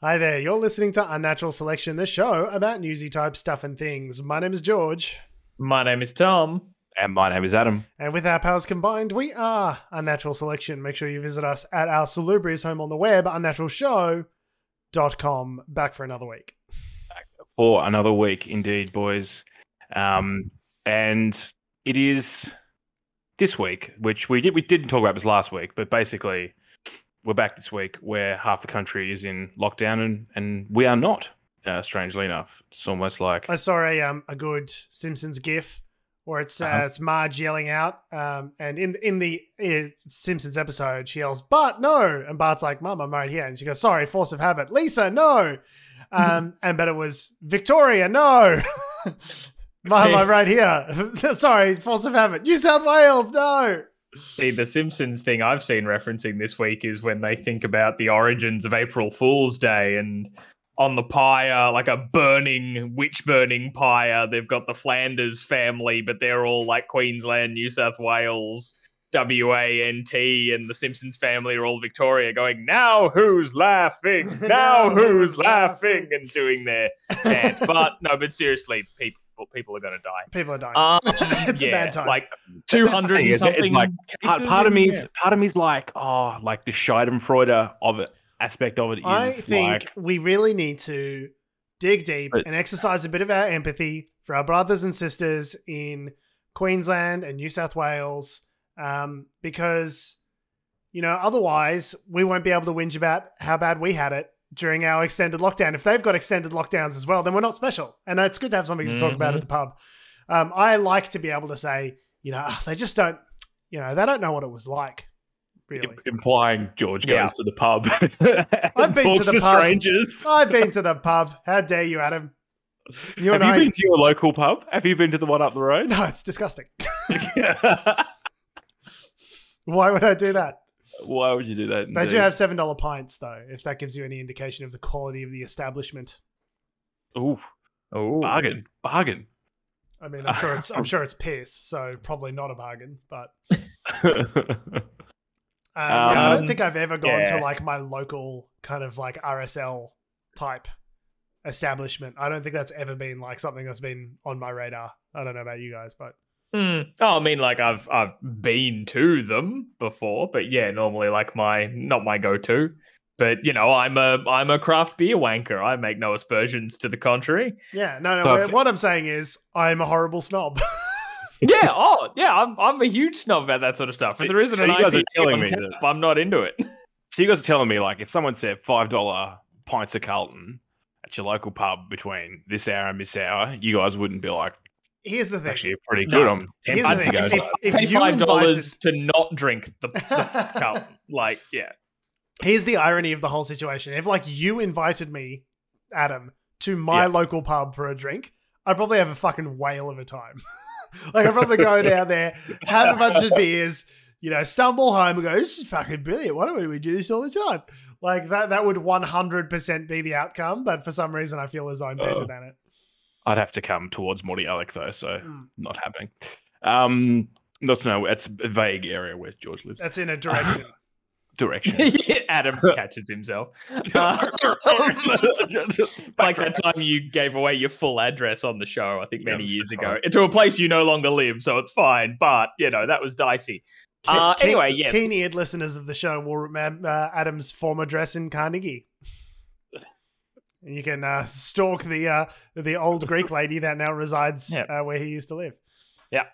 Hi there, you're listening to Unnatural Selection, the show about newsy type stuff and things. My name is George, My name is Tom. And my name is Adam. and with our powers combined, we are Unnatural Selection. Make sure you visit us at our salubrious home on the web, unnaturalshow.com. Back for another week. For another week, indeed, boys. Um, and it is this week, which we did we didn't talk about this last week, but basically we're back this week where half the country is in lockdown and, and we are not. Uh, strangely enough, it's almost like I saw a um a good Simpsons GIF where it's uh, Uh-huh. it's Marge yelling out, um, and in in the uh, Simpsons episode, she yells, "Bart, no!" and Bart's like, "Mum, I'm right here," and she goes, "Sorry, force of habit." Lisa, no, um, and but it was Victoria, no. Mum, I'm right here. Sorry, force of habit. New South Wales, no. See, the Simpsons thing I've seen referencing this week is when they think about the origins of April Fool's Day and on the pyre, like a burning, witch burning pyre, they've got the Flanders family, but they're all like Queensland, New South Wales, WANT, and the Simpsons family are all Victoria going, now who's laughing? Now who's laughing? And doing their chant. But no, but seriously, people people are going to die. People are dying. Um, It's a bad time. Like two hundred thing, and is it's something. like, part, part of in me's there. part of me's like, oh, like the Schadenfreude of it aspect of it is I think like we really need to dig deep But- and exercise a bit of our empathy for our brothers and sisters in Queensland and New South Wales, um, because you know otherwise we won't be able to whinge about how bad we had it during our extended lockdown. If they've got extended lockdowns as well, then we're not special, and it's good to have something to talk about at the pub. Um, I like to be able to say, you know, "Ah, they just don't, you know, they don't know what it was like. Really, im- implying George goes Yeah. to the pub. I've been to the pub. strangers. I've been to the pub. How dare you, Adam? You Have and you I. been to your local pub? Have you been to the one up the road? No, it's disgusting. Why would I do that? Why would you do that? They do have seven dollar pints though, if that gives you any indication of the quality of the establishment. Ooh, Ooh. bargain, bargain. I mean, I'm sure it's I'm sure it's piss, so probably not a bargain. But um, yeah, I don't Um, think I've ever gone yeah. to like my local kind of like RSL type establishment. I don't think that's ever been like something that's been on my radar. I don't know about you guys, but Hmm. Oh, I mean, like I've I've been to them before, but yeah, normally like my not my go-to. But you know, I'm a I'm a craft beer wanker. I make no aspersions to the contrary. yeah, no, no. So what- if- what I'm saying is, I'm a horrible snob. yeah. Oh, yeah. I'm I'm a huge snob about that sort of stuff. If there isn't so an you guys are IPA telling me tap, that- I'm not into it. So you guys are telling me, like, if someone said five dollar pints of Carlton at your local pub between this hour and this hour, you guys wouldn't be like, Here's the thing. actually pretty No. good. I'm Here's tempted the to go. If, Pay if you five dollars invited, to not drink the, the Carlton. Like, yeah. here's the irony of the whole situation. If like you invited me, Adam, to my Yeah. local pub for a drink, I'd probably have a fucking whale of a time. like I'd probably go down there, have a bunch of beers, you know, stumble home and go, "This is fucking brilliant. Why don't we do this all the time?" Like that. That would 100% be the outcome. But for some reason, I feel as though I'm better Oh. than it. I'd have to come towards Mordialloc though, so Mm. not happening. Um, not to know. It's a vague area where George lives. That's in a direction. Direction. Adam catches himself. Uh, like that time you gave away your full address on the show, I think many Yeah, years ago, fine. to a place you no longer live, so it's fine. But you know that was dicey. Uh, Keen- anyway, yes. Keen-eared listeners of the show will remember uh, Adam's former address in Carnegie. And you can uh, stalk the uh, the old Greek lady that now resides Yep. uh, where he used to live. Yeah.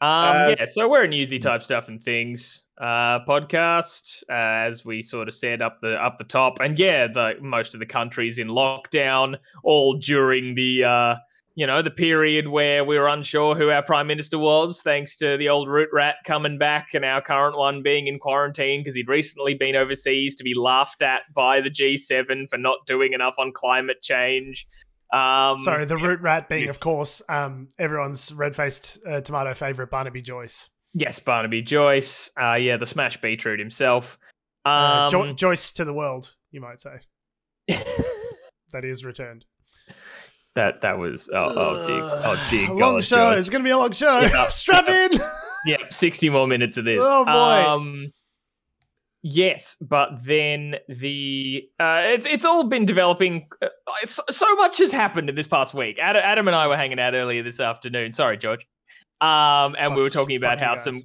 Um, Uh, yeah, so we're a newsy type stuff and things uh, podcast, uh, as we sort of said up the up the top, and yeah, the most of the countries in lockdown, all during the uh, you know the period where we were unsure who our prime minister was, thanks to the old root rat coming back, and our current one being in quarantine because he'd recently been overseas to be laughed at by the G7 for not doing enough on climate change. Um, So the root rat being, of course, um, everyone's red-faced uh, tomato favorite, Barnaby Joyce. Yes, Barnaby Joyce. Uh, yeah, the smash beetroot himself. Uh, Um, jo- Joyce to the world, you might say. That is returned. That that was oh, oh dear oh dear A God, long show. George. It's going to be a long show. Yeah. Strap in. Yeah, sixty more minutes of this. Oh, boy. Um, Yes, but then the uh, it's it's all been developing. Uh, so, so much has happened in this past week. Adam, Adam and I were hanging out earlier this afternoon. Sorry, George. Um, and we were talking about how guys. some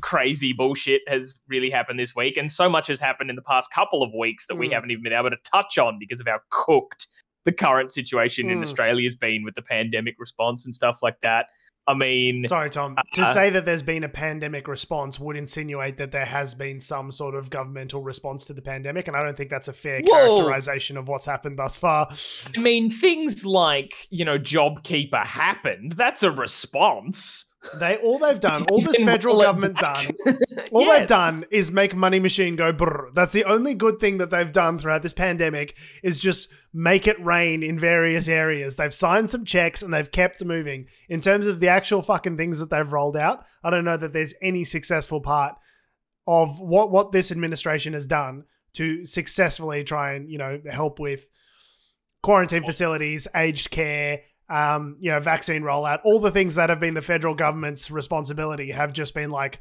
crazy bullshit has really happened this week, and so much has happened in the past couple of weeks that we Mm. haven't even been able to touch on because of how cooked the current situation in Mm. Australia has been with the pandemic response and stuff like that. I mean, Sorry, Tom. To Uh, say that there's been a pandemic response would insinuate that there has been some sort of governmental response to the pandemic, and I don't think that's a fair Whoa. characterization of what's happened thus far. I mean, things like you know, JobKeeper happened. That's a response. They all they've done, all this federal government done, all Yes. they've done is make Money Machine go brr. That's the only good thing that they've done throughout this pandemic is just make it rain in various areas. They've signed some checks and they've kept moving. In terms of the actual fucking things that they've rolled out, I don't know that there's any successful part of what what this administration has done to successfully try and, you know, help with quarantine facilities, aged care, um, you know, vaccine rollout, all the things that have been the federal government's responsibility have just been like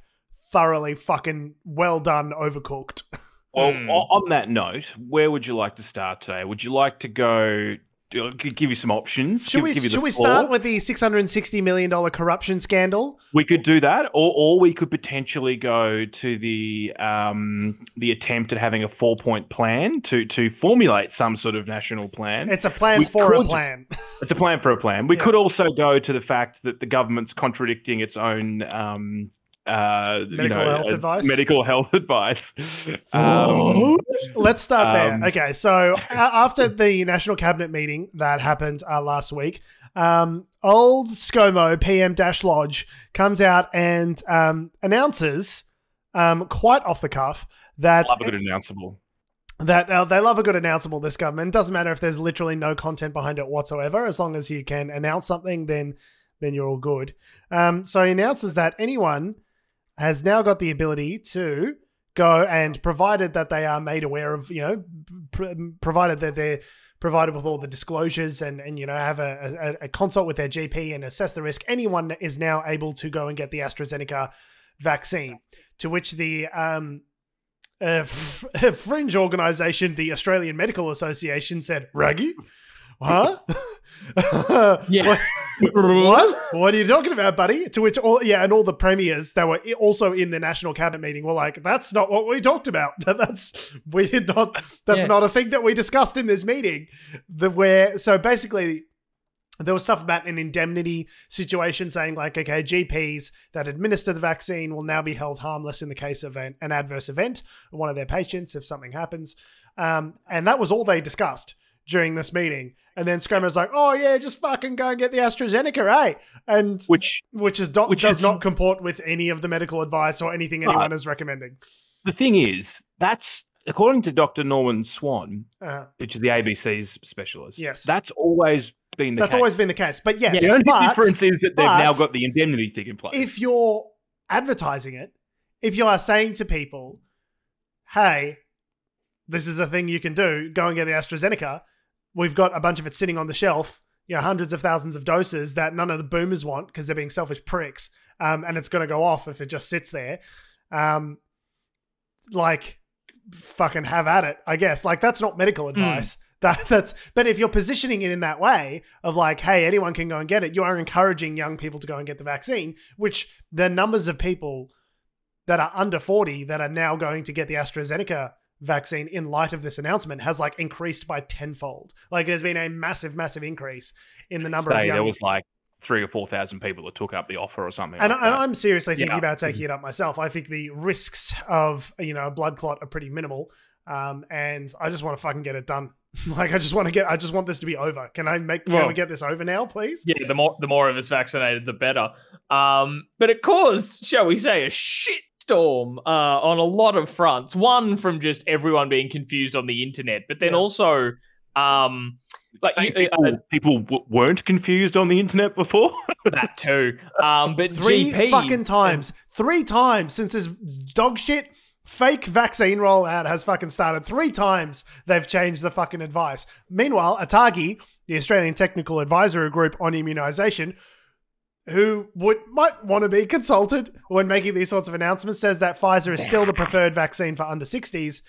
thoroughly fucking well done, overcooked. Well, o- on that note, where would you like to start today? Would you like to go? Give you some options. Should give, we give should we start with the six hundred and sixty million dollar corruption scandal? We could do that, or or we could potentially go to the um the attempt at having a four point plan to to formulate some sort of national plan. It's a plan We for a plan. It's a plan for a plan. We Yeah. could also go to the fact that the government's contradicting its own um, uh, you Medical know, health uh, advice? Medical health advice. Um, Let's start Um, there. Okay, so after the national cabinet meeting that happened uh, last week, um, old ScoMo PM Dash Lodge comes out and um, announces, um, quite off the cuff, that love a good announceable. that uh, they love a good announceable. This government doesn't matter if there's literally no content behind it whatsoever. As long as you can announce something, then then you're all good. Um, so he announces that anyone has now got the ability to go and provided that they are made aware of, you know, pr- provided that they're provided with all the disclosures and and you know have a, a, a consult with their GP and assess the risk. Anyone is now able to go and get the AstraZeneca vaccine. To which the um, uh, fringe organization, the Australian Medical Association, said, "Raggy, huh? Yeah. What, what? Are you talking about, buddy?" To which all yeah, and all the premiers that were also in the national cabinet meeting were like, "That's not what we talked about. That's we did not. That's Yeah. not a thing that we discussed in this meeting." The where so basically there was stuff about an indemnity situation saying like okay gps that administer the vaccine will now be held harmless in the case of an, an adverse event one of their patients if something happens um, and that was all they discussed during this meeting and then Screamer's like oh yeah just fucking go and get the astrazeneca eh and Which which is not which does is- not comport with any of the medical advice or anything anyone is recommending the thing is, that's according to Dr. Norman Swan, uh, which is the ABC's specialist. Yes. that's always been the case. that's case. always been the case but yes The only but- difference is that they've now got the indemnity thing in place. if you're advertising it, if you are saying to people, hey, this is a thing you can do, go and get the AstraZeneca, we've got a bunch of it sitting on the shelf, you know, hundreds of thousands of doses that none of the boomers want because they're being selfish pricks, um, and it's going to go off if it just sits there. Um, like, fucking have at it, I guess. Like, that's not medical advice. That, that's but if you're positioning it in that way of like hey anyone can go and get it you are encouraging young people to go and get the vaccine which the numbers of people that are under 40 that are now going to get the AstraZeneca vaccine in light of this announcement has like increased by tenfold like there's been a massive massive increase in the number of Say young there was like three or four thousand people that took up the offer or something. and, like and. I'm seriously thinking Yeah. about taking it up myself. I think the risks of you know a blood clot are pretty minimal, um, and I just want to fucking get it done. like I just want to get, I just want this to be over. Can I make? Can Well- we get this over now, please? Yeah, the more the more of us vaccinated, the better. Um, but it caused, shall we say, a shitstorm uh, on a lot of fronts. One from just everyone being confused on the internet, but then Yeah. also, um, like Think you- uh, people, people w- weren't confused on the internet before. that too. Um, but Three GP fucking times, three times since this dog shit fake vaccine rollout has fucking started. Three times they've changed the fucking advice. Meanwhile, ATAGI, the Australian Technical Advisory Group on Immunisation, who would might want to be consulted when making these sorts of announcements, says that Pfizer is still the preferred vaccine for under 60s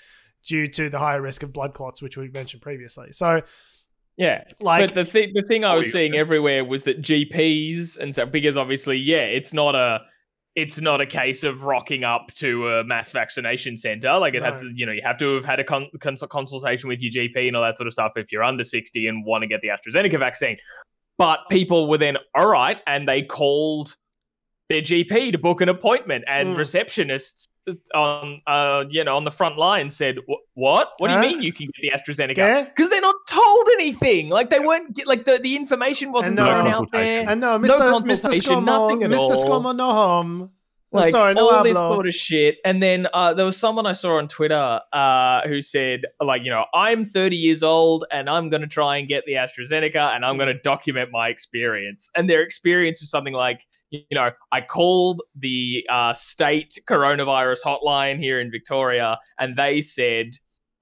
due to the higher risk of blood clots, which we mentioned previously. So, Yeah, like, but the thing the thing I oh, was Oh, yeah. seeing everywhere was that GPs and so because obviously yeah it's not a it's not a case of rocking up to a mass vaccination center like it has No. to you know you have to have had a con- consultation with your GP and all that sort of stuff if you're under 60 and want to get the AstraZeneca vaccine but people were then all right and they called their GP to book an appointment and Mm. receptionists on uh you know on the front line said what what do Huh? you mean you can get the AstraZeneca Yeah. because they're not told anything. Like they weren't get, like the, the information wasn't And no thrown out there. and no, No Mr. Mr. Scomo, Mr. all. Scomo, no home. Like Sorry, no all this hablo. sort of shit. And then uh, there was someone I saw on Twitter uh, who said, like, you know, I'm 30 years old and I'm going to try and get the AstraZeneca and I'm going to document my experience. And their experience was something like, you know, I called the uh, state coronavirus hotline here in Victoria and they said,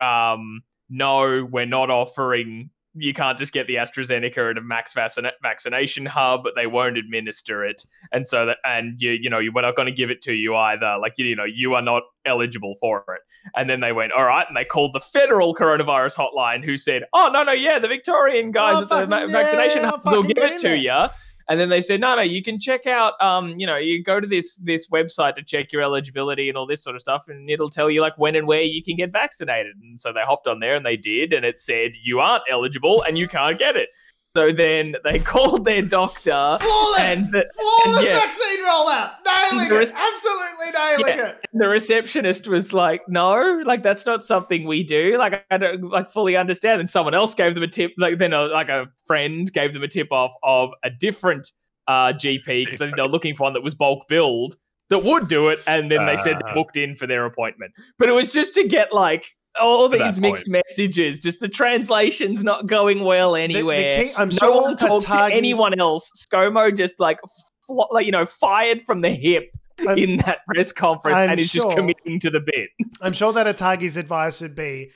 um, no, we're not offering. You can't just get the AstraZeneca at a max vaccina- vaccination hub. They won't administer it, and so that and you you know you we're not going to give it to you either. Like you know you are not eligible for it. And then they went all right, and they called the federal coronavirus hotline, who said, oh no no yeah the Victorian guys Oh, at the ma- vaccination yeah, hub I'll give get it to you. And then they said, no, no, you can check out, um, you know, you go to this this website to check your eligibility and all this sort of stuff, and it'll tell you like when and where you can get vaccinated. And so they hopped on there and they did, and it said you aren't eligible and you can't get it. So then they called their doctor, Flawless! and the, Flawless yeah. vaccine rollout! Nailing The it! Absolutely nailing Yeah. it! the receptionist was like, "No, like that's not something we do. Like I don't like fully understand." And someone else gave them a tip. Like then, a, like a friend gave them a tip off of a different uh, GP because they were looking for one that was bulk billed that would do it. And then they said they Ah. booked in for their appointment. But it was just to get like all these mixed messages. Just the translations not going well anywhere. key- I'm no sure one talked to anyone else. ScoMo just like. flo- Like you know, fired from the hip I'm- in that press conference I'm and is sure- just committing to the bit. I'm sure that Atagi's advice would be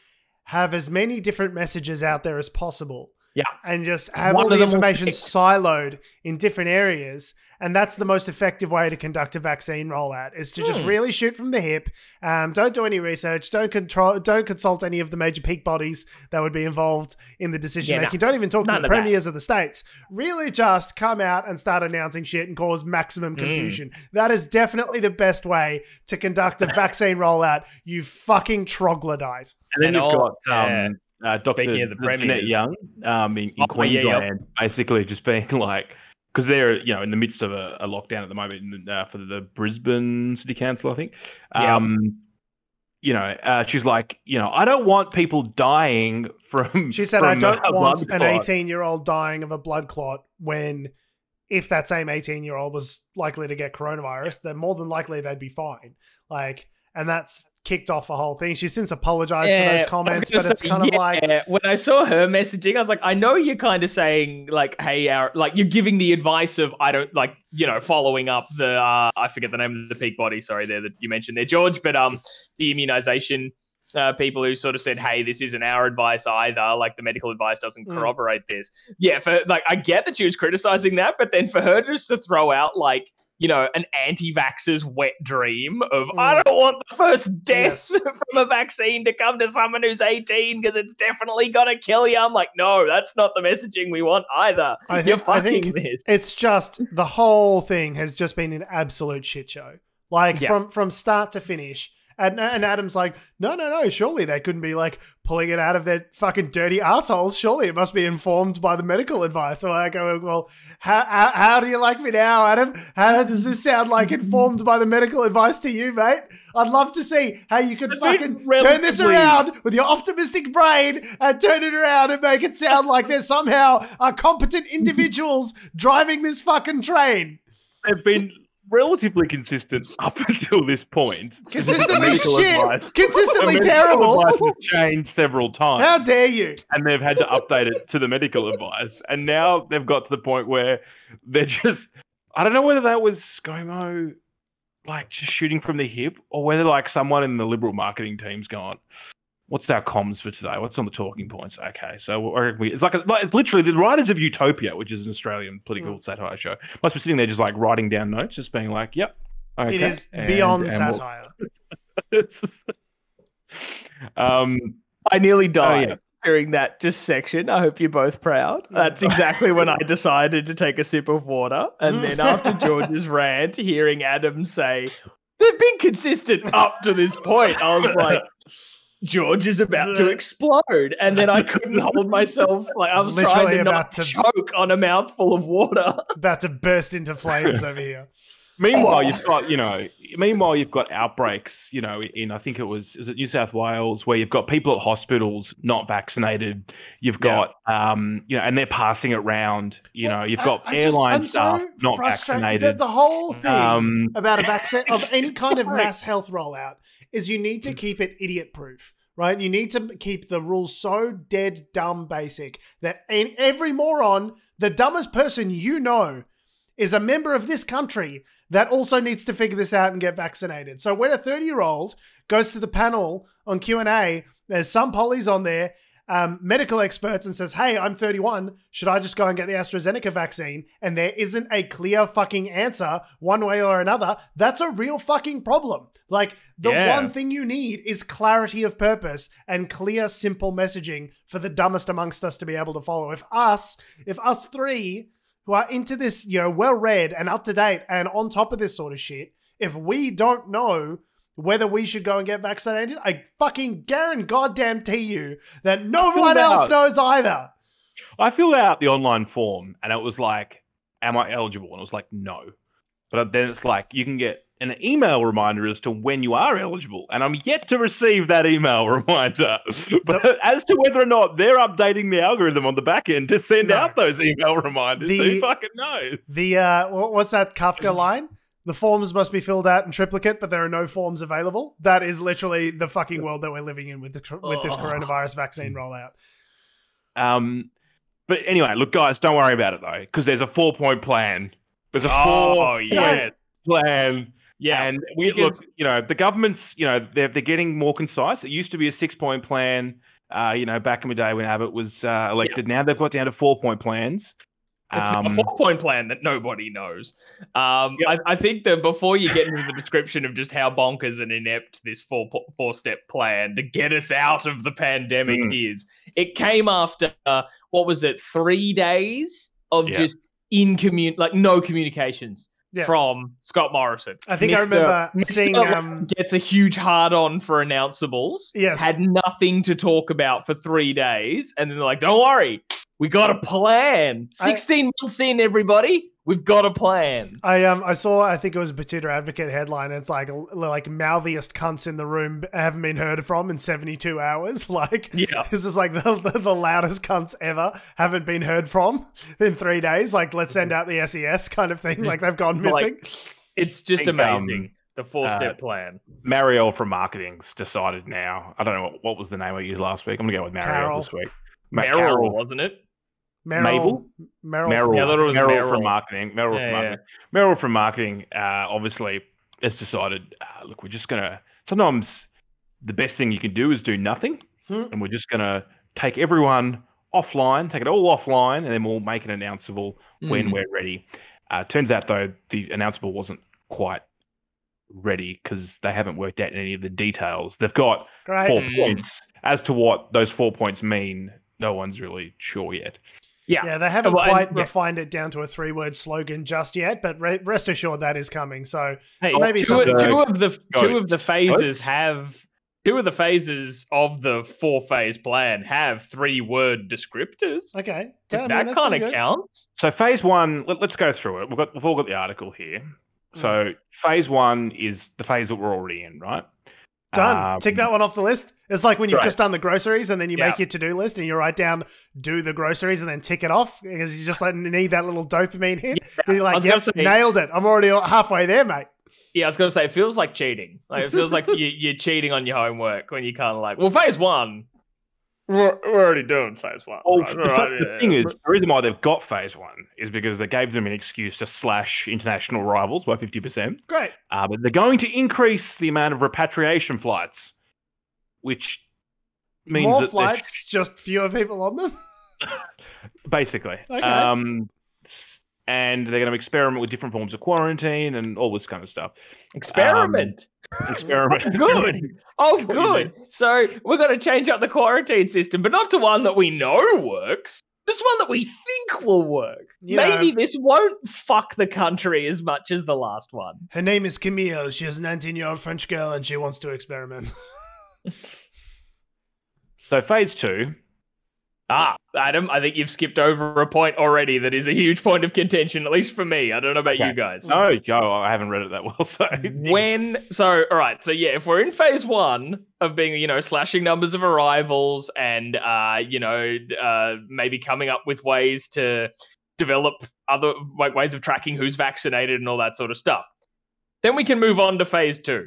have as many different messages out there as possible. Yeah. And just have One all of the information siloed in different areas. And that's the most effective way to conduct a vaccine rollout is to just Hmm. really shoot from the hip. Um, don't do any research. Don't control. Don't consult any of the major peak bodies that would be involved in the decision Yeah, no. making. Don't even talk to the of that. premiers of the states. Really, just come out and start announcing shit and cause maximum Hmm. confusion. That is definitely the best way to conduct a vaccine rollout. You fucking troglodyte. And then And you've all- got um, uh, Dr. Speaking of the Jeannette premiers. Young um, in, in Oh, yeah, yeah. Queensland, basically just being like, because they're you know in the midst of a, a lockdown at the moment uh, for the Brisbane City Council, I think. Yeah. Um, you know, uh, she's like, you know, I don't want people dying from. She said, "I don't want an 18 year old dying of a blood clot when." If that same 18 year old was likely to get coronavirus, then more than likely they'd be fine. Like, and that's kicked off the whole thing. She's since apologized for those comments, but it's say, kind of like, when I saw her messaging, I was like, I know you're kind of saying like, hey, our, like you're giving the advice of I don't like, you know, following up the uh, I forget the name of the peak body. Sorry, there that you mentioned there, George, but um, the immunization. Uh, people who sort of said, "Hey, this isn't our advice either. Like the medical advice doesn't Mm. corroborate this." Yeah, for like, I get that she was criticizing that, but then for her just to throw out like, you know, an anti-vaxxer's wet dream of, "I Mm. don't want the first death Yes. from a vaccine to come to someone who's 18 because it's definitely gonna kill you." I'm like, no, that's not the messaging we want either. I You're think- I fucking think this. it's just the whole thing has just been an absolute shit show. Like Yeah. from from start to finish. And, and Adam's like, no, no, no. Surely they couldn't be like pulling it out of their fucking dirty assholes. Surely it must be informed by the medical advice. So I go, well, how, how, how do you like me now, Adam? How does this sound like informed by the medical advice to you, mate? I'd love to see how you I mean, fucking turn this around with your optimistic brain and turn it around and make it sound like there's somehow are competent individuals driving this fucking train. They've been relatively consistent up until this point. Consistently shit. advice- Consistently the terrible. advice has changed several times. How dare you? and they've had to update it to the medical advice. And now they've got to the point where they're just I don't know whether that was ScoMo like just shooting from the hip or whether like someone in the liberal marketing team's gone, what's our comms for today? What's on the talking points? Okay, so we, it's like, a, like it's literally the writers of Utopia, which is an Australian political Mm. satire show, must be sitting there just like writing down notes, just being like, "Yep, okay." It is and- beyond and we'll- satire. um, I nearly died yeah. during that just section. I hope you're both proud. That's exactly when I decided to take a sip of water. And then after George's rant, hearing Adam say, they've been consistent up to this point, I was like, George is about to explode. And then I couldn't hold myself. Like I was Literally trying to about not to- choke on a mouthful of water. About to burst into flames over here. Meanwhile, you've got you know. Meanwhile, you've got outbreaks. You know, in I think it was is it New South Wales where you've got people at hospitals not vaccinated. You've Yeah. got um, you know, and they're passing it round. You know, you've got I just- airline I'm staff so not vaccinated. The, the whole thing Um, about a vaccine of any kind of mass health rollout is you need to keep it idiot proof. Right, you need to keep the rules so dead dumb basic that any, every moron, the dumbest person you know, is a member of this country that also needs to figure this out and get vaccinated. So when a 30 year old goes to the panel on Q&A, there's some pollies on there, um, medical experts and says, hey, I'm 31, should I just go and get the AstraZeneca vaccine? And there isn't a clear fucking answer one way or another. That's a real fucking problem. Like the Yeah. one thing you need is clarity of purpose and clear, simple messaging for the dumbest amongst us to be able to follow. If us, if us three who are into this, you know, well read and up to date and on top of this sort of shit, if we don't know whether we should go and get vaccinated, I fucking guarantee goddamn you that no one else out. knows either. I filled out the online form and it was like, Am I eligible? And it was like, No. But then it's like, you can get an email reminder as to when you are eligible. And I'm yet to receive that email reminder. But as to whether or not they're updating the algorithm on the back end to send No. out those email reminders, The- who fucking knows? The uh, what's that Kafka line? The forms must be filled out in triplicate, but there are no forms available. That is literally the fucking world that we're living in with this with this Oh. coronavirus vaccine rollout. Um, but anyway, look, guys, don't worry about it though, because there's a four point plan. There's a Oh, four yes. plan. Yeah. And we Because- look, you know, the government's, you know, they're they're getting more concise. It used to be a six point plan, uh, you know, back in the day when Abbott was uh, elected. Now they've got down to four point plans. It's Um, a four point plan that nobody knows. Um, Yep. I, I think that before you get into the description of just how bonkers and inept this four four step plan to get us out of the pandemic Mm. is, it came after uh, what was it, three days of Yeah. just incommun like no communications Yeah. from Scott Morrison. I think I remember Mr. seeing, like, um, gets a huge hard on for announceables. Yes. Had nothing to talk about for three days. And then they're like, don't worry, we got a plan. I- 16 months in, everybody, we've got a plan. I um I saw I think it was a Betoota Advocate headline. It's like like mouthiest cunts in the room haven't been heard from in seventy two hours. Like Yeah. this is like the, the the loudest cunts ever haven't been heard from in three days. Like let's send out the SES kind of thing. Like they've gone missing. Like, It's just think, um, amazing. the four step plan. Marielle from marketing's decided now. I don't know what, what was the name I used last week. I'm gonna go with Marielle Carol. this week. Ma- Meryl, Carol, wasn't it? Meryl, Mabel? Meryl, Meryl, Yeah, I thought it was Meryl Meryl. from marketing. Meryl Yeah, from marketing. Meryl from marketing. Uh, obviously, has decided. Uh, look, we're just gonna. Sometimes the best thing you can do is do nothing, Hmm. and we're just gonna take everyone offline, take it all offline, and then we'll make it announceable when Mm. we're ready. Uh, turns out though, the announceable wasn't quite ready because they haven't worked out any of the details. They've got Great. four Mm. points as to what those four points mean. No one's really sure yet. Yeah. Yeah, they haven't Well, and- quite yeah. refined it down to a three word slogan just yet, but re- rest assured that is coming. So Hey, maybe two, something- two of the Go. two of the phases Goats? have two of the phases of the four phase plan have three word descriptors. okay, If I mean, that that's kind of good. counts. So phase one, let, us go through it. We've got we've all got the article here. So hmm. phase one is the phase that we're already in, right? Done. Um, Tick that one off the list. It's like when you've Right. just done the groceries and then you Yeah. make your to do list and you write down do the groceries and then tick it off because you just like need that little dopamine hit. You're like, yep, say- nailed it. I'm already halfway there, mate. Yeah, I was gonna say it feels like cheating. Like it feels like you, you're cheating on your homework when you kind of like, well, phase one, we're, we're already doing phase one. Well, right? the, Right, fa- the yeah, thing yeah. is, the reason why they've got phase one is because they gave them an excuse to slash international rivals by fifty percent. Great. Uh, but they're going to increase the amount of repatriation flights, which means More that they're- flights, just fewer people on them. basically. Okay. Um, and they're going to experiment with different forms of quarantine and all this kind of stuff. Experiment. Experiment. Good. Oh, That's what you good. So we're going to change up the quarantine system, but not to one that we know works. Just one that we think will work. You Maybe know- this won't fuck the country as much as the last one. Her name is Camille. She is a 19 year old French girl and she wants to experiment. So phase two. Ah, Adam, I think you've skipped over a point already that is a huge point of contention, at least for me. I don't know about you guys. No, yo, I haven't read it that well. So when so all right so yeah if we're in phase one of being you know slashing numbers of arrivals and uh you know uh maybe coming up with ways to develop other like ways of tracking who's vaccinated and all that sort of stuff then we can move on to phase two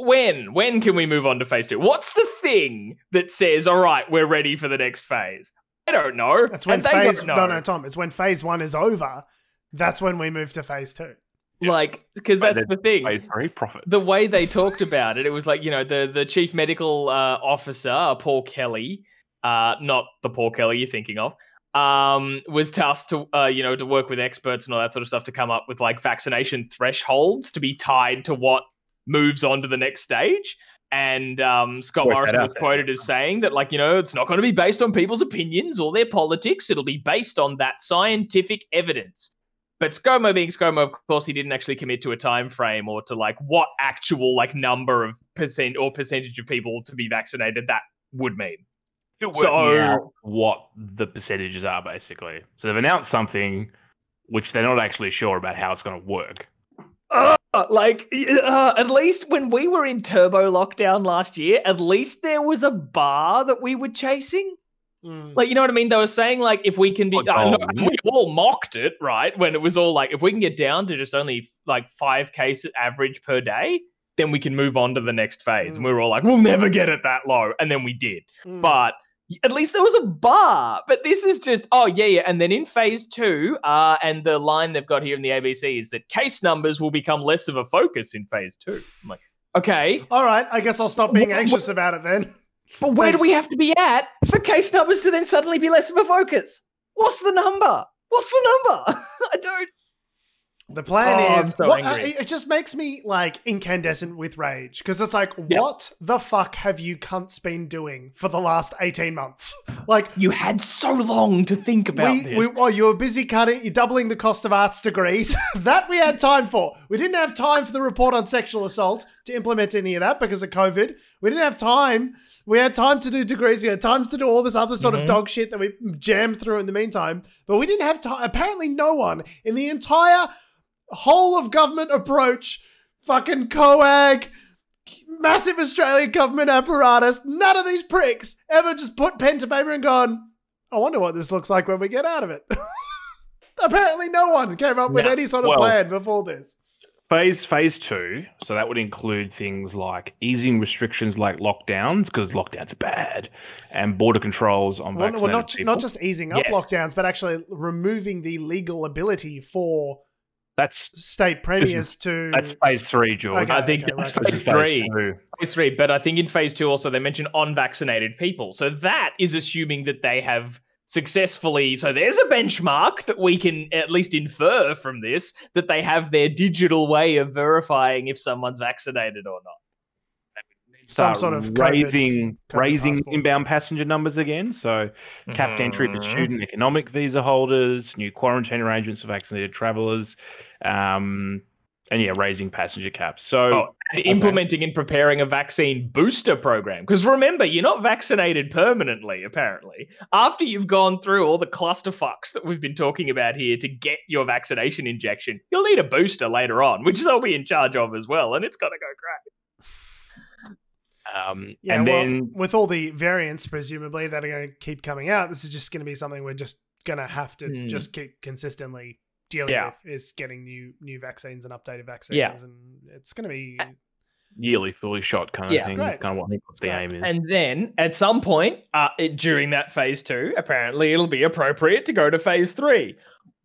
when when can we move on to phase two what's the thing that says all right we're ready for the next phase i don't know That's when and they phase. No, no, Tom. It's when phase one is over. That's when we move to phase two. like because that's the thing phase three profit. the way they talked about it, it was like you know the the chief medical uh, officer, uh, Paul Kelly, uh, not the Paul Kelly you're thinking of, um, was tasked to uh, you know to work with experts and all that sort of stuff to come up with like vaccination thresholds to be tied to what moves on to the next stage. And um, Scott Work Morrison was then. quoted as saying that, like, you know, it's not going to be based on people's opinions or their politics. It'll be based on that scientific evidence. But ScoMo being ScoMo, of course, he didn't actually commit to a time frame or to like what actual like number of percent or percentage of people to be vaccinated that would mean. So- out what the percentages are, basically. So they've announced something which they're not actually sure about how it's going to work. Uh, like uh, at least when we were in turbo lockdown last year, at least there was a bar that we were chasing. Mm. Like you know what I mean? They were saying like if we can be, Oh, uh, no, no. we all mocked it right when it was all like if we can get down to just only like five cases average per day, then we can move on to the next phase. And we were all like, we'll never get it that low, and then we did. Mm. But at least there was a bar. But this is just oh yeah yeah. And then in phase two, uh, and the line they've got here in the ABC is that case numbers will become less of a focus in phase two. I'm like, okay, All right, I guess I'll stop being anxious about it then. but where do we have to be at for case numbers to then suddenly be less of a focus? What's the number? What's the number? I don't. The plan Oh, is, so angry. uh, it just makes me like incandescent with rage because it's like, Yeah. what the fuck have you cunts been doing for the last 18 months? Like, You had so long to think about we, this. we, oh, you were busy cutting, you're doubling the cost of arts degrees. that we had time for. We didn't have time for the report on sexual assault to implement any of that because of COVID. We didn't have time. We had time to do degrees. We had times to do all this other sort Mhm. of dog shit that we jammed through in the meantime. But we didn't have time. Apparently, no one in the entire whole of government approach, fucking COAG, massive Australian government apparatus, none of these pricks ever just put pen to paper and gone, I wonder what this looks like when we get out of it. Apparently, no one came up with No. any sort of Well- plan before this. Phase phase two, so that would include things like easing restrictions like lockdowns, because lockdowns are bad, and border controls on Well, vaccinated well, not, people. not just easing up Yes. lockdowns, but actually removing the legal ability for that's state premiers to. that's phase three, George. Okay, I think okay, that's right. Phase is phase three. two. Phase three, but I think in phase two also they mention unvaccinated people. So that is assuming that they have successfully. So there's a benchmark that we can at least infer from this that they have their digital way of verifying if someone's vaccinated or not. Some sort of raising COVID raising passport. inbound passenger numbers again. So capped entry for Mhm. student economic visa holders, new quarantine arrangements for vaccinated travellers, um, and yeah, raising passenger caps. So Oh, and implementing and preparing a vaccine booster program. Because remember, you're not vaccinated permanently, apparently. After you've gone through all the clusterfucks that we've been talking about here to get your vaccination injection, you'll need a booster later on, which they'll be in charge of as well, and it's going to go great. um, Yeah, and well, with all the variants, presumably that are going to keep coming out, this is just going to be something we're just going to have to Hmm. just keep consistently dealing Yeah. with is getting new new vaccines and updated vaccines, Yeah. and it's going to be yearly fully shot kind of Yeah, thing. great. Kind of what I think what's the Great. aim is. And then at some point uh, it- during that phase two, apparently it'll be appropriate to go to phase three.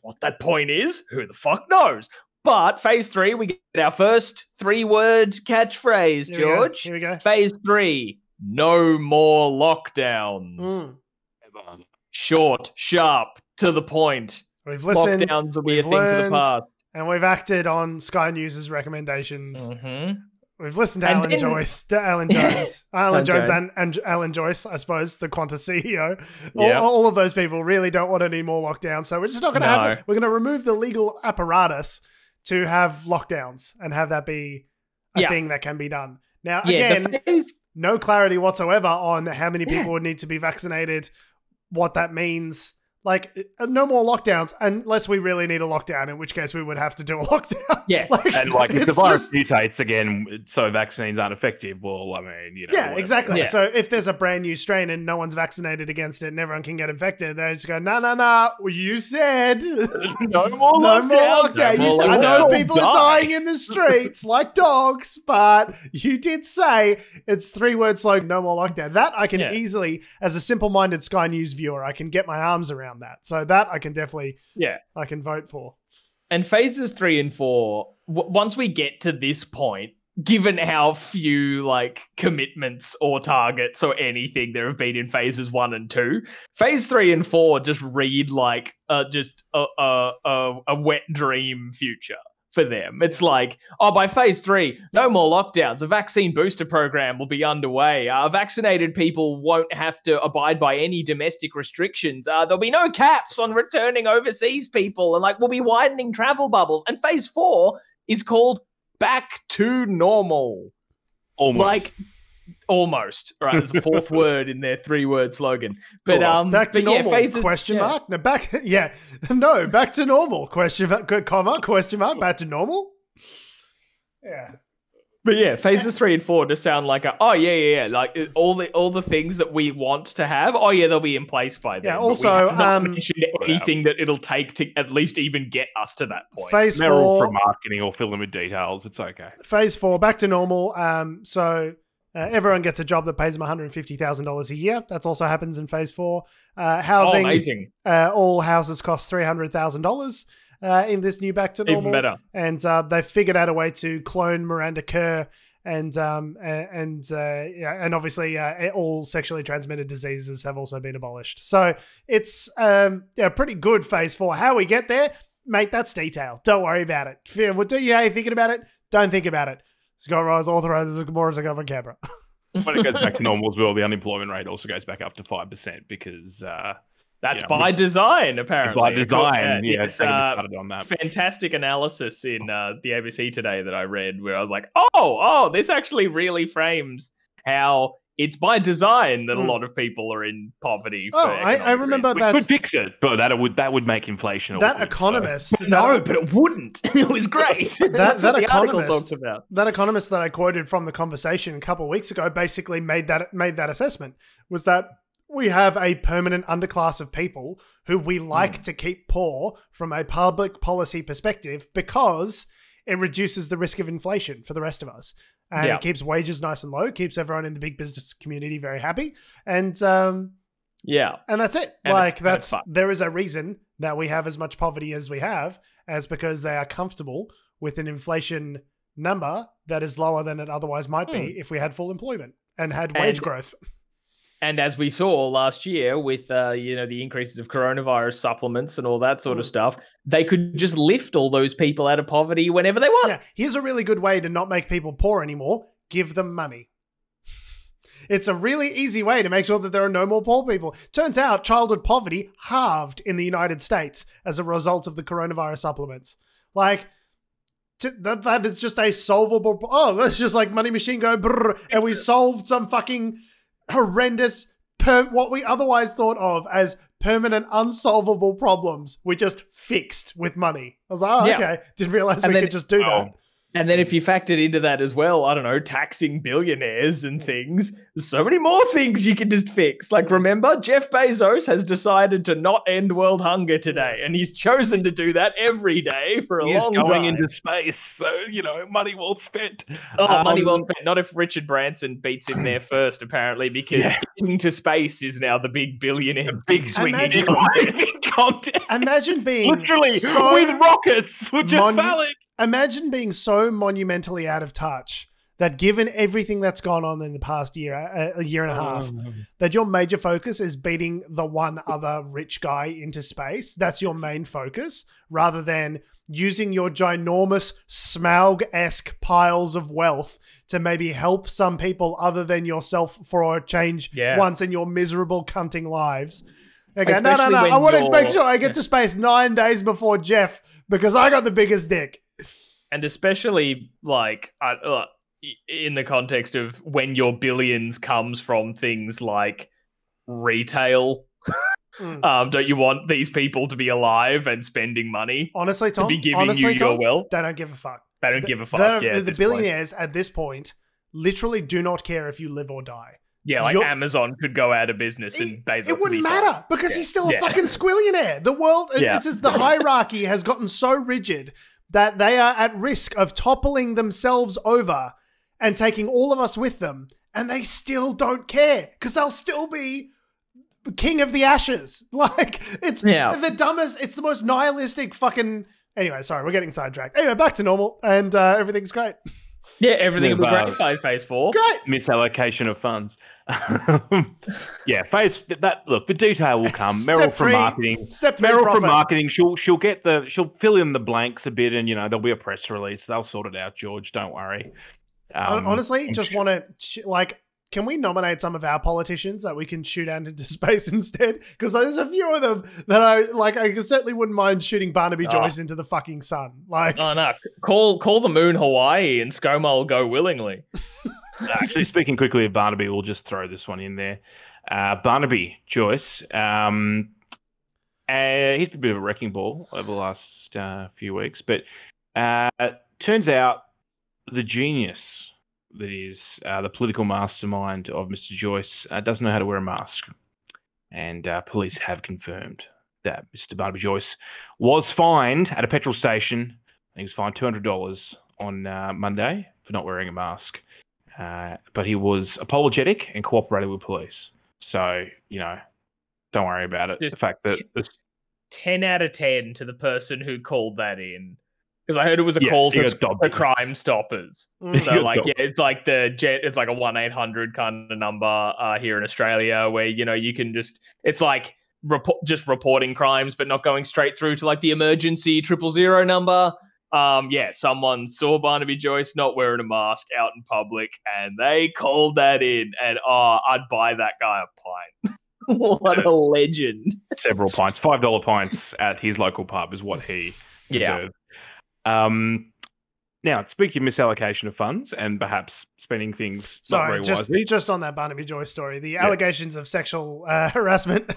What that point is, who the fuck knows? But phase three, we get our first three word catchphrase, Here we George. Here we go. Phase three no more lockdowns. Mm. Short, sharp, to the point. We've listened Lockdowns will be a we've thing to the past. and we've acted on Sky News' recommendations. hmm We've listened to And Alan then- Joyce, to Alan Jones, Alan Jones, and, and Alan Joyce, I suppose, the Qantas CEO. All, Yeah. all of those people really don't want any more lockdowns, so we're just not going to have No. it. We're going to remove the legal apparatus to have lockdowns and have that be a Yeah. thing that can be done. Now, Yeah, again, phase, no clarity whatsoever on how many Yeah. people would need to be vaccinated, what that means. Like, uh, no more lockdowns unless we really need a lockdown, in which case we would have to do a lockdown. yeah. And like, if the virus just- mutates again, so vaccines aren't effective. Well, I mean, you know. Yeah, whatever. exactly. Yeah. So if there's a brand new strain and no one's vaccinated against it and everyone can get infected, they just go, no, no, no, you said No more no more lockdowns. lockdown. No You more said, I know lockdown. people are dying in the streets like dogs, but you did say it's three word slogan, no more lockdown. That I can Yeah. easily, as a simple minded Sky News viewer, I can get my arms around that. So that I can definitely, Yeah. I can vote for. And phases three and four, w- once we get to this point, given how few like commitments or targets or anything there have been in phases one and two, phase three and four just read like uh, just a, a, a, a wet dream future for them. It's like, oh, by phase three, no more lockdowns. A vaccine booster program will be underway. Uh, vaccinated people won't have to abide by any domestic restrictions. Uh, there'll be no caps on returning overseas people, and like we'll be widening travel bubbles. And phase four is called back to normal. Almost. Like almost right. There's a fourth word in their three-word slogan. But Cool. um, Back to normal? Yeah, phases, question yeah. mark. No, back. Yeah, no, back to normal. Question mark. Comma. Question mark. Back to normal. Yeah. But yeah, phases three and four just sound like a oh yeah yeah yeah like all the all the things that we want to have oh yeah they'll be in place by then. Yeah, but we also, have not um, mentioned anything that it'll take to at least even get us to that point. Phase They're all four. from marketing or filling with details. It's okay. phase four, back to normal. Um, so uh, everyone gets a job that pays them one hundred fifty thousand dollars a year. That's also happens in phase four. Uh, oh, housing. amazing! uh, all houses cost three hundred thousand dollars uh, in this new back to normal. Even better. And uh, they've figured out a way to clone Miranda Kerr. And um and uh, yeah, and obviously uh, all sexually transmitted diseases have also been abolished. So it's um yeah pretty good phase four. How we get there, mate? That's detail. Don't worry about it. Well, do you know you're thinking about it? Don't think about it. Scott Rise authorizes the Gamora to govern Canberra. When it goes back to normal as well, the unemployment rate also goes back up to five percent because uh, That's Yeah, by design, apparently. by design, yeah, it's it's uh, uh, on that. fantastic analysis in uh, the ABC today that I read, where I was like, oh, oh, this actually really frames how it's by design that a Hmm. lot of people are in poverty. Oh, for I, I remember reasons. We that could fix it, but that would that would make inflation. that awkward, so- economist. that- No, but it wouldn't. It was great. That's that what economist- about. that economist that I quoted from the conversation a couple of weeks ago basically made that made that assessment was that we have a permanent underclass of people who we like Hmm. to keep poor from a public policy perspective because it reduces the risk of inflation for the rest of us. And Yeah. it keeps wages nice and low, keeps everyone in the big business community very happy. And um Yeah. and that's it. And like it- that's there is a reason that we have as much poverty as we have, as because they are comfortable with an inflation number that is lower than it otherwise might be if we had full employment and had wage Hmm. And- growth. And as we saw last year with uh, you know the increases of coronavirus supplements and all that sort of Mm. stuff, they could just lift all those people out of poverty whenever they want. Yeah, here's a really good way to not make people poor anymore. Give them money. It's a really easy way to make sure that there are no more poor people. Turns out childhood poverty halved in the United States as a result of the coronavirus supplements. Like, to, that, that is just a solvable. Oh, that's just like Money Machine go, brrr, and we solved some fucking horrendous, per, what we otherwise thought of as permanent, unsolvable problems. We just fixed with money. I was like, oh, Yeah. okay. Didn't realize And we then- could just do that. And then if you factored into that as well, I don't know, taxing billionaires and things, there's so many more things you can just fix. Like remember, Jeff Bezos has decided to not end world hunger today, and he's chosen to do that every day for a He is long going time. into space, so you know, money well spent. Oh, money well Um, spent. Not if Richard Branson beats him there first, apparently, because Yeah. getting to space is now the big billionaire, big swinging. Imagine- Big content. Imagine being Literally so- with rockets, which Mon- are phallic. Imagine being so monumentally out of touch that given everything that's gone on in the past year, a, a year and a half, that your major focus is beating the one other rich guy into space. That's your main focus, rather than using your ginormous Smaug esque piles of wealth to maybe help some people other than yourself for a change Yeah. once in your miserable cunting lives. Okay, no, no, no. I want to make sure I get to space nine days before Jeff because I got the biggest dick. And especially like uh, uh, in the context of when your billions comes from things like retail. Mm. Um, don't you want these people to be alive and spending money Honestly, Tom, to be giving honestly, you Tom, your wealth? they don't give a fuck. They don't give a fuck. The, yeah, the at this point. billionaires at this point literally do not care if you live or die. Yeah, like You're- Amazon could go out of business and Bezos it would wouldn't matter fine. because Yeah. he's still a Yeah. fucking squillionaire. The world, Yeah. it's just the hierarchy has gotten so rigid that they are at risk of toppling themselves over and taking all of us with them, and they still don't care because they'll still be king of the ashes. Like it's Yeah. the dumbest. It's the most nihilistic fucking. Anyway, sorry, we're getting sidetracked. Anyway, back to normal, and uh, everything's great. Yeah, everything will be great by phase four. Great. misallocation of funds. Yeah, phase that look, the detail will come. Step Meryl from marketing. Step three, Meryl profit. from marketing, she'll she'll get the she'll fill in the blanks a bit, and you know there'll be a press release. They'll sort it out, George. Don't worry. Um, Honestly, I'm just sure- want to like. Can we nominate some of our politicians that we can shoot out into space instead? Because there's a few of them that I like. I certainly wouldn't mind shooting Barnaby Oh. Joyce into the fucking sun. Like, Oh no! Call call the moon Hawaii, and ScoMo will go willingly. Actually, speaking quickly of Barnaby, we'll just throw this one in there. Uh, Barnaby Joyce, um, uh, he's been a bit of a wrecking ball over the last uh, few weeks, but uh, turns out the genius that is uh, the political mastermind of Mr. Joyce uh, doesn't know how to wear a mask. And uh, police have confirmed that Mr. Barnaby Joyce was fined at a petrol station. He was fined $200 on uh, Monday for not wearing a mask. Uh, but he was apologetic and cooperated with police. So, you know, don't worry about it. Just the fact that this, 10 out of 10 to the person who called that in. Because I heard it was a Yeah, call to the. Crime Stoppers. mm, So, like, dobbed. yeah, it's like the jet, it's like a 1 800 kind of number uh, here in Australia where, you know, you can just, it's like report, just reporting crimes, but not going straight through to like the emergency triple zero number. Um, yeah, someone saw Barnaby Joyce not wearing a mask out in public and they called that in. And oh, I'd buy that guy a pint. what a legend. several pints, $5 pints at his local pub is what he Yeah. deserved. Um, now, speaking of misallocation of funds and perhaps spending things not sorry, very just wisely, just on that Barnaby Joyce story, the allegations of sexual uh, harassment.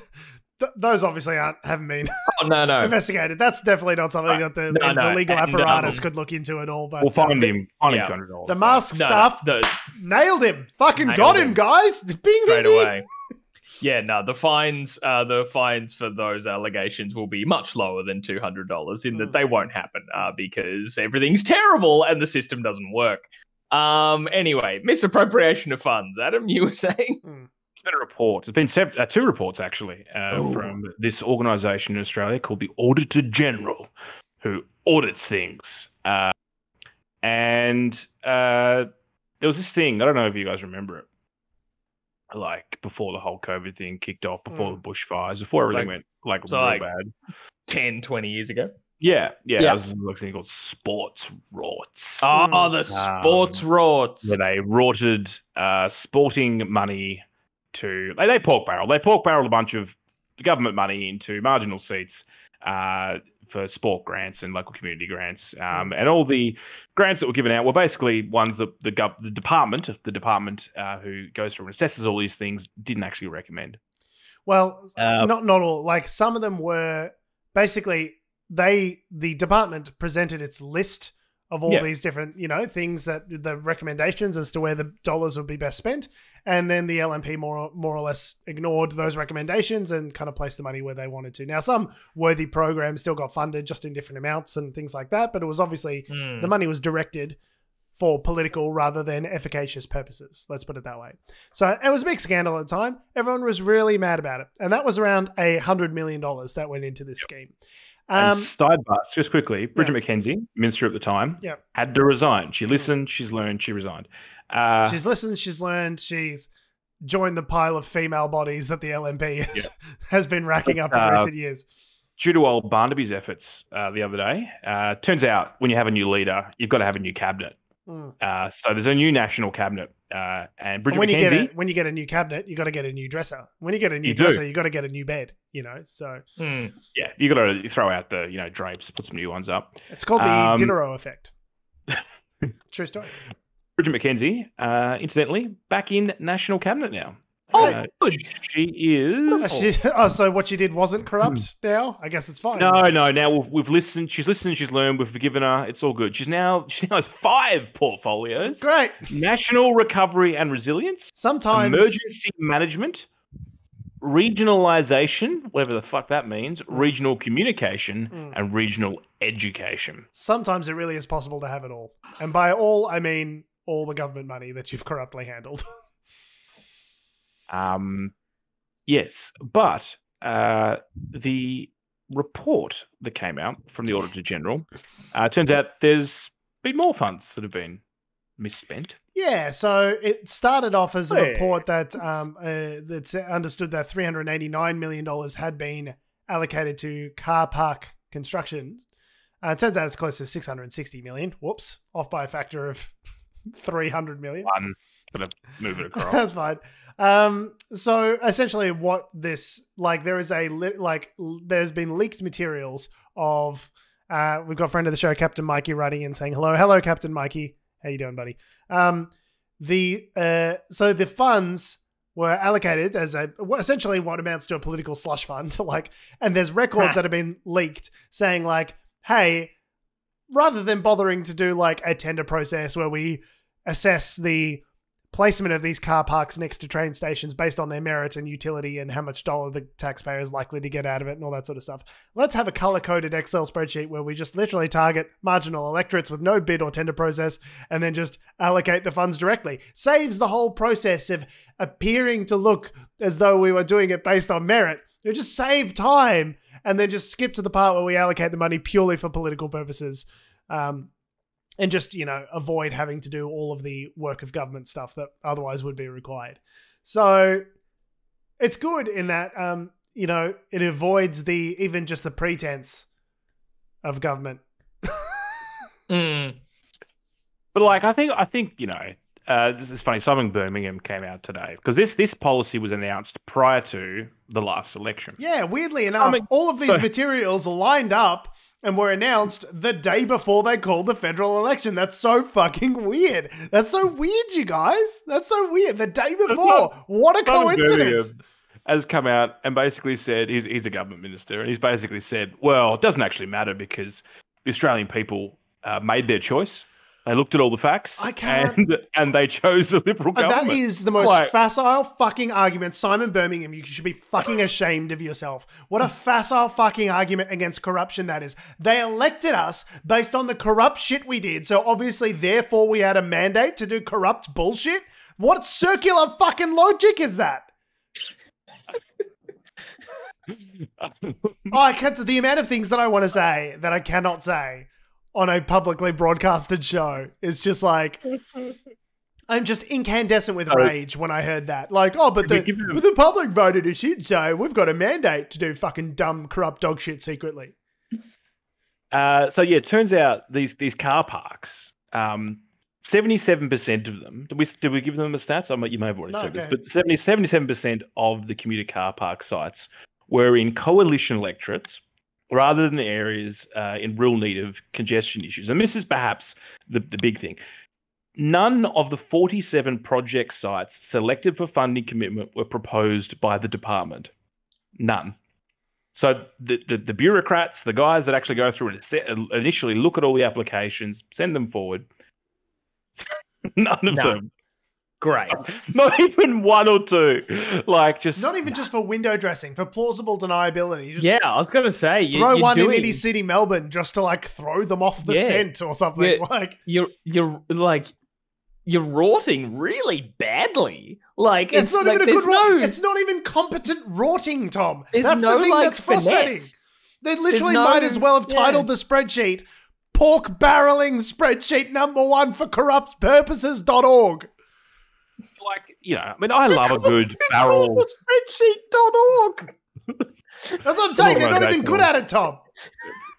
Th- those obviously aren't haven't been Oh, no, no. investigated. That's definitely not something that the, No, the no, legal and, apparatus um, could look into at all. But we'll uh, find him, find yeah. him $200. the mask No, stuff the- nailed him. Fucking Nailed got him, him. guys. Bing, bing, straight bing. away. Yeah, no, the fines, uh, the fines for those allegations will be much lower than two hundred dollars. In that Mm. they won't happen uh, because everything's terrible and the system doesn't work. Um. Anyway, misappropriation of funds. Adam, you were saying? Hmm. Been a report. There's been sev- uh, two reports actually uh, from this organisation in Australia called the Auditor General, who audits things. Uh, and uh, there was this thing. I don't know if you guys remember it. Like before the whole COVID thing kicked off, before Mm. the bushfires, before everything Like- went like so, real like- bad. 10, 20 years ago. Yeah, yeah. Yeah. There was like something called sports rorts. Oh, Mm. the sports Um, rorts. where they rorted uh, sporting money to they, they pork barrel. They pork barrel a bunch of government money into marginal seats uh, for sport grants and local community grants. Um, and all the grants that were given out were basically ones that the gov- the department the department uh, who goes through and assesses all these things didn't actually recommend. Well, Uh, not not all. Like some of them were basically they the department presented its list of all Yeah. these different you know things that the recommendations as to where the dollars would be best spent, and then the LNP more more or less ignored those recommendations and kind of placed the money where they wanted to. Now some worthy programs still got funded just in different amounts and things like that, but it was obviously Hmm. the money was directed for political rather than efficacious purposes. Let's put it that way. So it was a big scandal at the time. Everyone was really mad about it. And that was around a hundred million dollars that went into this scheme. And Um, sidebar, just quickly, Bridget McKenzie, minister at the time, Yep. had to resign. She listened, she's learned, she resigned. Uh, she's listened, she's learned, she's joined the pile of female bodies that the LNP has, has been racking up in Uh, recent years. due to old Barnaby's efforts uh, the other day, uh, turns out when you have a new leader, you've got to have a new cabinet. Mm. Uh, so there's a new national cabinet, uh, and Bridget when you McKenzie. get a, when you get a new cabinet, you got to get a new dresser. When you get a new You do. dresser, you got to get a new bed. You know, so Hmm. yeah, you got to throw out the you know drapes, put some new ones up. it's called the Um, Diderot effect. True story. Bridget McKenzie, uh, incidentally, back in national cabinet now. Oh. She is. Oh, she- oh, so what she did wasn't corrupt. Now, I guess it's fine. No, no. Now we've, we've listened. She's listened. She's learned. We've forgiven her. It's all good. She's now she now has five portfolios: great. national recovery and resilience, Sometimes emergency management, regionalization, whatever the fuck that means, regional communication, Mm. and regional education. sometimes it really is possible to have it all, and by all I mean all the government money that you've corruptly handled. Um, yes, but uh, the report that came out from the Auditor General uh, turns out there's been more funds that have been misspent. Yeah, so it started off as a report that um, uh, that's understood that 389 million dollars had been allocated to car park construction. Uh, it turns out it's close to 660 million. Whoops, off by a factor of 300 million. One, gonna move it across. That's fine. Um, so essentially, what this like there is a li- like there's been leaked materials of uh, we've got a friend of the show, Captain Mikey, writing in saying hello, hello, Captain Mikey, how you doing, buddy? Um, the uh, so the funds were allocated as a essentially what amounts to a political slush fund, like, and there's records that have been leaked saying like, hey, rather than bothering to do like a tender process where we assess the placement of these car parks next to train stations based on their merit and utility and how much dollar the taxpayer is likely to get out of it and all that sort of stuff. Let's have a color coded Excel spreadsheet where we just literally target marginal electorates with no bid or tender process and then just allocate the funds directly. Saves the whole process of appearing to look as though we were doing it based on merit. You just save time and then just skip to the part where we allocate the money purely for political purposes. Um, and just you know avoid having to do all of the work of government stuff that otherwise would be required so it's good in that um you know it avoids the even just the pretense of government Hmm. But like, I think, I think you know, uh, this is funny. Simon Birmingham came out today because this this policy was announced prior to the last election. yeah weirdly enough mean, all of these so- materials lined up and were announced the day before they called the federal election that's so fucking weird that's so weird you guys that's so weird the day before what a coincidence Birmingham has come out and basically said he's he's a government minister and he's basically said, well, it doesn't actually matter because the Australian people uh, made their choice. They looked at all the facts. I can't- and and they chose the liberal Uh, government. That is the most Like- facile fucking argument. Simon Birmingham, you should be fucking ashamed of yourself. What a facile fucking argument against corruption that is. They elected us based on the corrupt shit we did, so obviously, therefore, we had a mandate to do corrupt bullshit? What circular fucking logic is that? Oh, I can't. The amount of things that I want to say that I cannot say on a publicly broadcasted show is just like. I'm just incandescent with rage when I heard that. Like, oh, but the, but the public voted a shit, so we've got a mandate to do fucking dumb, corrupt dog shit secretly. Uh, so yeah, it turns out these these car parks, um, seventy-seven percent of them. Did we did we give them a stats? I might, you may have already No, said go this, but 70, 77 percent of the commuter car park sites were in coalition electorates rather than areas uh, in real need of congestion issues. And this is perhaps the, the big thing. None of the 47 project sites selected for funding commitment were proposed by the department. None. So the, the, the bureaucrats, the guys that actually go through and set, initially look at all the applications, send them forward. None of them. Great. Not even one or two. Like just Not even just for window dressing, for plausible deniability. Just Yeah, I was gonna say you, throw you're one doing, in Indy City, Melbourne, just to like throw them off the Yeah. scent or something. Yeah. Like, You're you're like you're rorting really badly. Like it's, it's, not like even a good rot. no It's not even competent rotting, Tom. That's no the thing like that's frustrating. finesse. They literally no- might as well have yeah. titled the spreadsheet Pork Barreling Spreadsheet Number One for Corrupt Purposes.org. Like, you know, I mean, I love a good barrel. Spreadsheet.org. That's what I'm saying. They're not even good at it, Tom.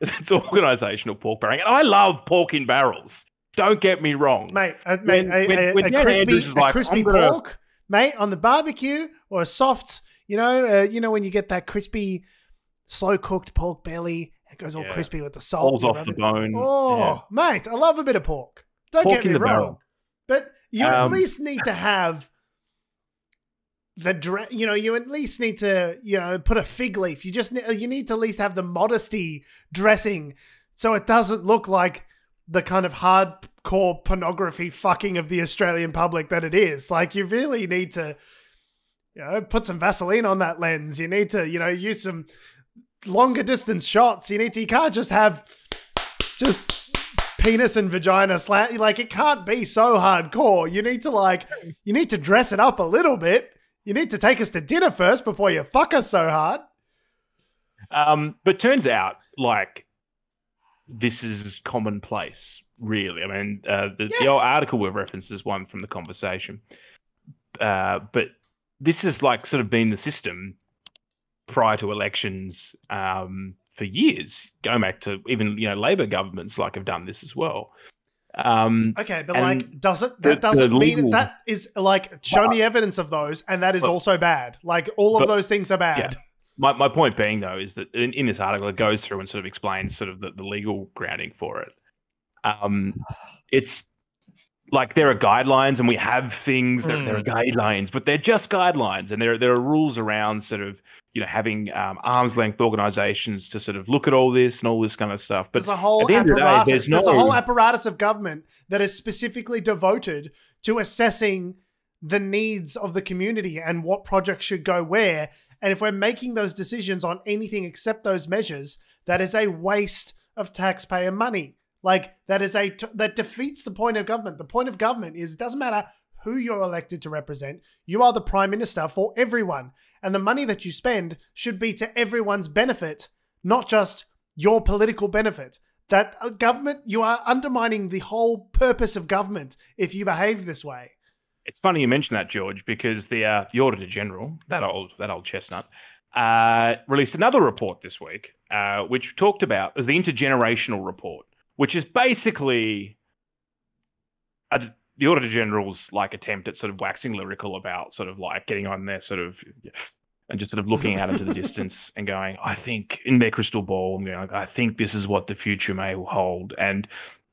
It's organisational pork barreling, and I love pork in barrels. Don't get me wrong. Mate, a, mate, When- a, when- a- when a crispy, Andrews is a like, crispy gonna-" pork, mate, on the barbecue or a soft, you know, uh, you know when you get that crispy, slow cooked pork belly, it goes all Yeah. crispy with the salt. Falls off the bone. Oh, Yeah. mate, I love a bit of pork. Don't Pork get in me the wrong, barrel. but you at Um, least need to have the dress you know you at least need to you know put a fig leaf. You just you need to at least have the modesty dressing so it doesn't look like the kind of hardcore pornography fucking of the australian public that it is. Like you really need to you know put some vaseline on that lens. You need to you know use some longer distance shots. You need to you can't just have just penis and vagina slat like it can't be so hardcore. You need to like you need to dress it up a little bit you need to take us to dinner first before you fuck us so hard Um, but turns out, like, this is commonplace, really. I mean, uh, the, the old article we've referenced is one from the conversation. Uh, but this has, like, sort of been the system prior to elections um, for years, going back to even, you know, Labor governments, like, have done this as well. Um, okay but like does it the- that doesn't the mean legal- that is like show me evidence of those and that is But- also bad. Like all of but- those things are bad. yeah. my, my point being though is that in, in this article it goes through and sort of explains sort of the, the legal grounding for it. Um it's like there are guidelines and we have things there, there are guidelines but they're just guidelines and there, there are rules around sort of you know having um, arm's length organizations to sort of look at all this and all this kind of stuff but there's a whole at the end of the day, apparatus. there's there's, a whole apparatus of government that is specifically devoted to assessing the needs of the community and what projects should go where. And if we're making those decisions on anything except those measures, that is a waste of taxpayer money. Like that is a that defeats the point of government. The point of government is it doesn't matter who you're elected to represent. You are the prime minister for everyone. And the money that you spend should be to everyone's benefit, not just your political benefit. That uh, government, you are undermining the whole purpose of government if you behave this way. It's funny you mention that, George, because the uh, the Auditor General, that old that old chestnut, uh, released another report this week, uh, which talked about was the intergenerational report, which is basically a, the Auditor General's like attempt at sort of waxing lyrical about sort of like getting on there, sort of. And just sort of looking out into the distance and going, I think in their crystal ball, and going, like, I think this is what the future may hold. And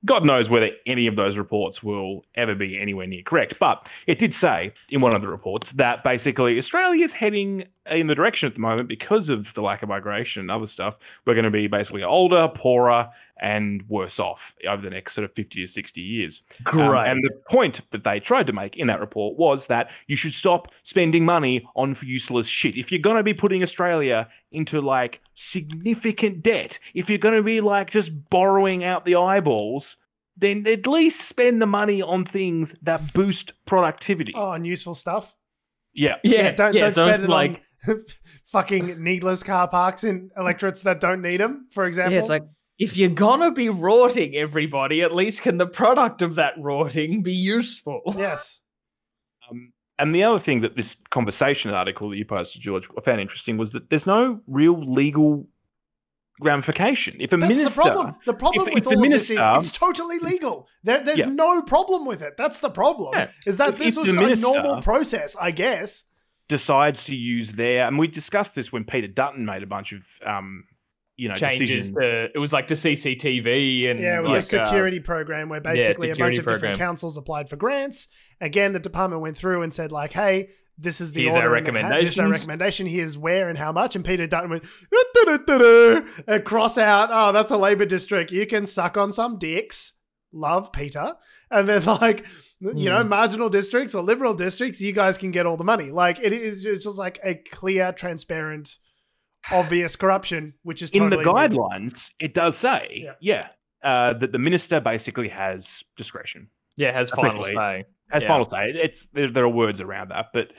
God knows whether any of those reports will ever be anywhere near correct. But it did say in one of the reports that basically Australia is heading in the direction at the moment because of the lack of migration and other stuff. We're going to be basically older, poorer, and worse off over the next sort of 50 to 60 years. Um, Great. and the point that they tried to make in that report was that you should stop spending money on useless shit. If you're going to be putting Australia into like significant debt, if you're going to be like just borrowing out the eyeballs, then at least spend the money on things that boost productivity. Oh, and useful stuff. Yeah. yeah, don't yeah, don't so spend it like on fucking needless car parks in electorates that don't need them. For example, yeah, it's like if you're gonna be rorting everybody, at least can the product of that rorting be useful? yes. And the other thing that this conversation article that you posted, George, I found interesting was that there's no real legal ramification. If a That's minister, the problem. The problem if- with if the all of this is it's totally legal. There, there's Yeah. no problem with it. That's the problem. Yeah. Is that If- this if was the a normal process, I guess. decides to use their, and we discussed this when Peter Dutton made a bunch of, um, you know, Changes decisions. to it was like to CCTV and Yeah, it was like, a security program where basically a bunch security of different councils applied for grants. Again, the department went through and said like, "Hey, this is the Here's our order and ha- This is our recommendation. Here's where and how much." And Peter Dutton went "Uh-da-da-da-da," and cross out. Oh, that's a Labor district. You can suck on some dicks. Love Peter. And then like, you know, Hmm. marginal districts or liberal districts, you guys can get all the money. Like it is it's just like a clear, transparent, obvious corruption, which is in the totally legal. guidelines, it does say, Yeah. yeah, uh, that the minister basically has discretion, yeah, has final say. Has Yeah. final say. It's there, there are words around that, but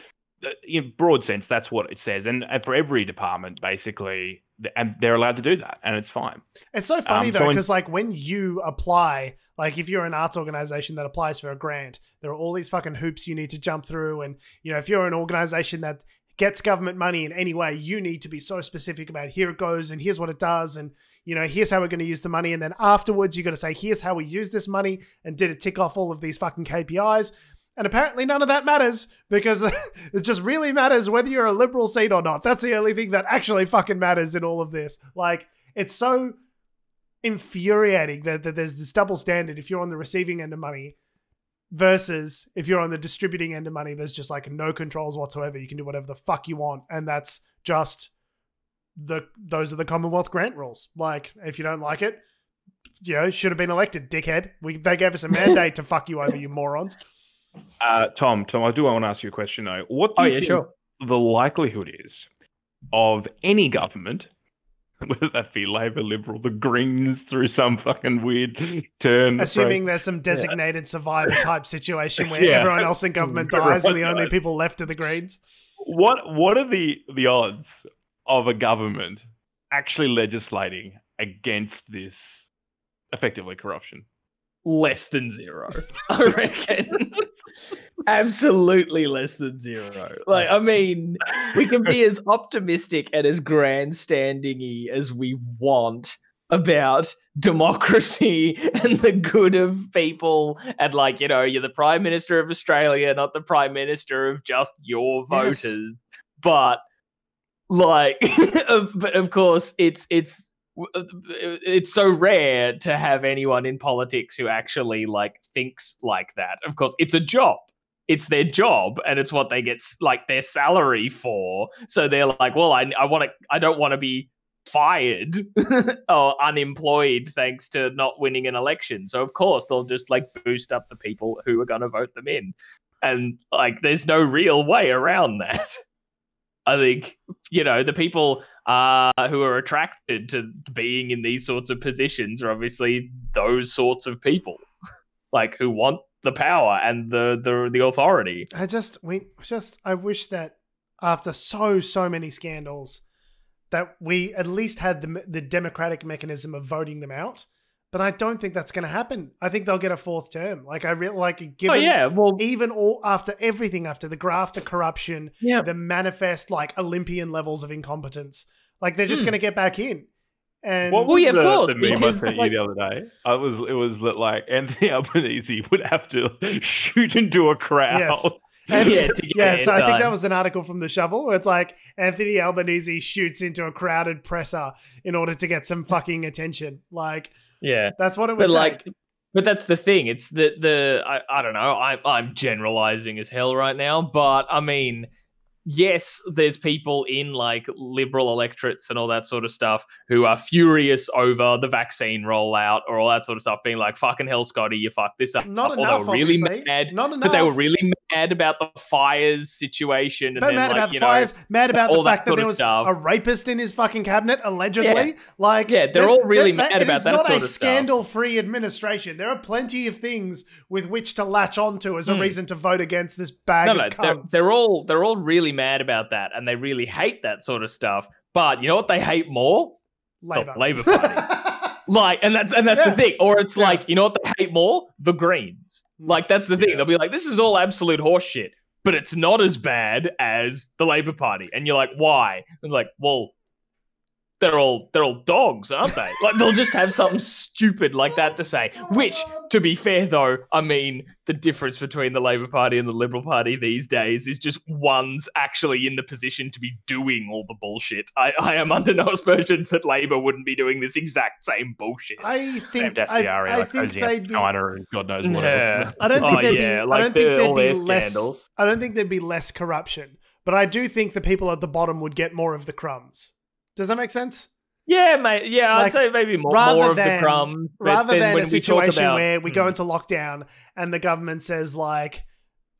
uh, in broad sense, that's what it says. And, and for every department, basically, and they're allowed to do that, and it's fine. It's so funny Um, though, so in- because like when you apply, like if you're an arts organization that applies for a grant, there are all these fucking hoops you need to jump through. And you know, if you're an organization that gets government money in any way, you need to be so specific about here it goes and here's what it does, and you know, here's how we're going to use the money. And then afterwards, you got to say, here's how we use this money, and did it tick off all of these fucking KPIs? And apparently, none of that matters because it just really matters whether you're a liberal seat or not. That's the only thing that actually fucking matters in all of this. Like, it's so infuriating that, that there's this double standard if you're on the receiving end of money versus if you're on the distributing end of money, there's just like no controls whatsoever. You can do whatever the fuck you want. And that's just the those are the Commonwealth grant rules. Like, if you don't like it, you know, should have been elected, dickhead. We they gave us a mandate to fuck you over, you morons. Uh, Tom, Tom, I do want to ask you a question though. What do Oh you yeah, think sure. the likelihood is of any government, whether that be Labor, Liberal, the Greens through some fucking weird turn, Assuming there's some designated survivor type situation where Yeah. everyone else in government Everyone dies and the only people left are the Greens. what what are the the odds of a government actually legislating against this effectively corruption? Less than zero, I reckon. Absolutely less than zero. Like, I mean, we can be as optimistic and as grandstanding as we want about democracy and the good of people and like you know you're the prime minister of australia not the prime minister of just your Yes. voters but like but of course it's it's it's so rare to have anyone in politics who actually like thinks like that. Of course it's a job. It's their job and it's what they get like their salary for. So they're like well i, I want to i don't want to be fired or unemployed thanks to not winning an election. So of course they'll just like boost up the people who are going to vote them in. And like there's no real way around that i think you know the people uh, who are attracted to being in these sorts of positions are obviously those sorts of people, like who want the power and the the, the authority. I just we just I wish that after so so many scandals that we at least had the the democratic mechanism of voting them out. But I don't think that's going to happen. I think they'll get a fourth term. Like I really like given oh yeah, well even all after everything after the graft, the corruption, yeah, the manifest like Olympian levels of incompetence. Like they're just Hmm. going to get back in. And What Well, yeah, of the, course, the meme I sent like- you the other day? I was it was that like Anthony Albanese would have to shoot into a crowd. Yes. And- Yeah, to get yeah, it so I think that was an article from the Shovel where it's like Anthony Albanese shoots into a crowded presser in order to get some fucking attention. Like yeah. that's what it would But like, but that's the thing. It's the the I, I don't know. I I'm generalizing as hell right now, but I mean, yes, there's people in like liberal electorates and all that sort of stuff who are furious over the vaccine rollout or all that sort of stuff, being like, "Fucking hell, Scotty, you fucked this up." Not or they enough, were really obviously. mad. Not enough. But they were really mad about the fires situation, and But then mad like about the know, fires, mad about the all that fact that there was stuff. a rapist in his fucking cabinet, allegedly. Like, Yeah, they're all really mad about that not sort a scandal-free administration. There are plenty of things with which to latch onto as a Hmm. reason to vote against this bag no, of no, they're, they're all they're all really mad about that, and they really hate that sort of stuff. But you know what they hate more? Labour. The Labour Party. Like, and that's and that's Yeah. the thing. Or it's Yeah. like, you know what they hate more? The Greens. Hmm. Like that's the thing. Yeah. They'll be like, this is all absolute horseshit, but it's not as bad as the Labour Party. And you're like, why? It's like, well, they're all they're all dogs, aren't they? like they'll just have something stupid like that to say. Which, to be fair though, I mean, the difference between the Labour Party and the Liberal Party these days is just one's actually in the position to be doing all the bullshit. I, I am under no aspersions that Labour wouldn't be doing this exact same bullshit. I think That's I, the area I like think they'd be. China and God knows what Yeah. else. I don't think Oh, there'd yeah, be. like I don't think there'd be less. scandals. I don't think there'd be less corruption, but I do think the people at the bottom would get more of the crumbs. Does that make sense? Yeah, mate. Yeah, Like, I'd say maybe more, more of than- the crumbs. rather than a situation about- where we go Hmm. into lockdown and the government says like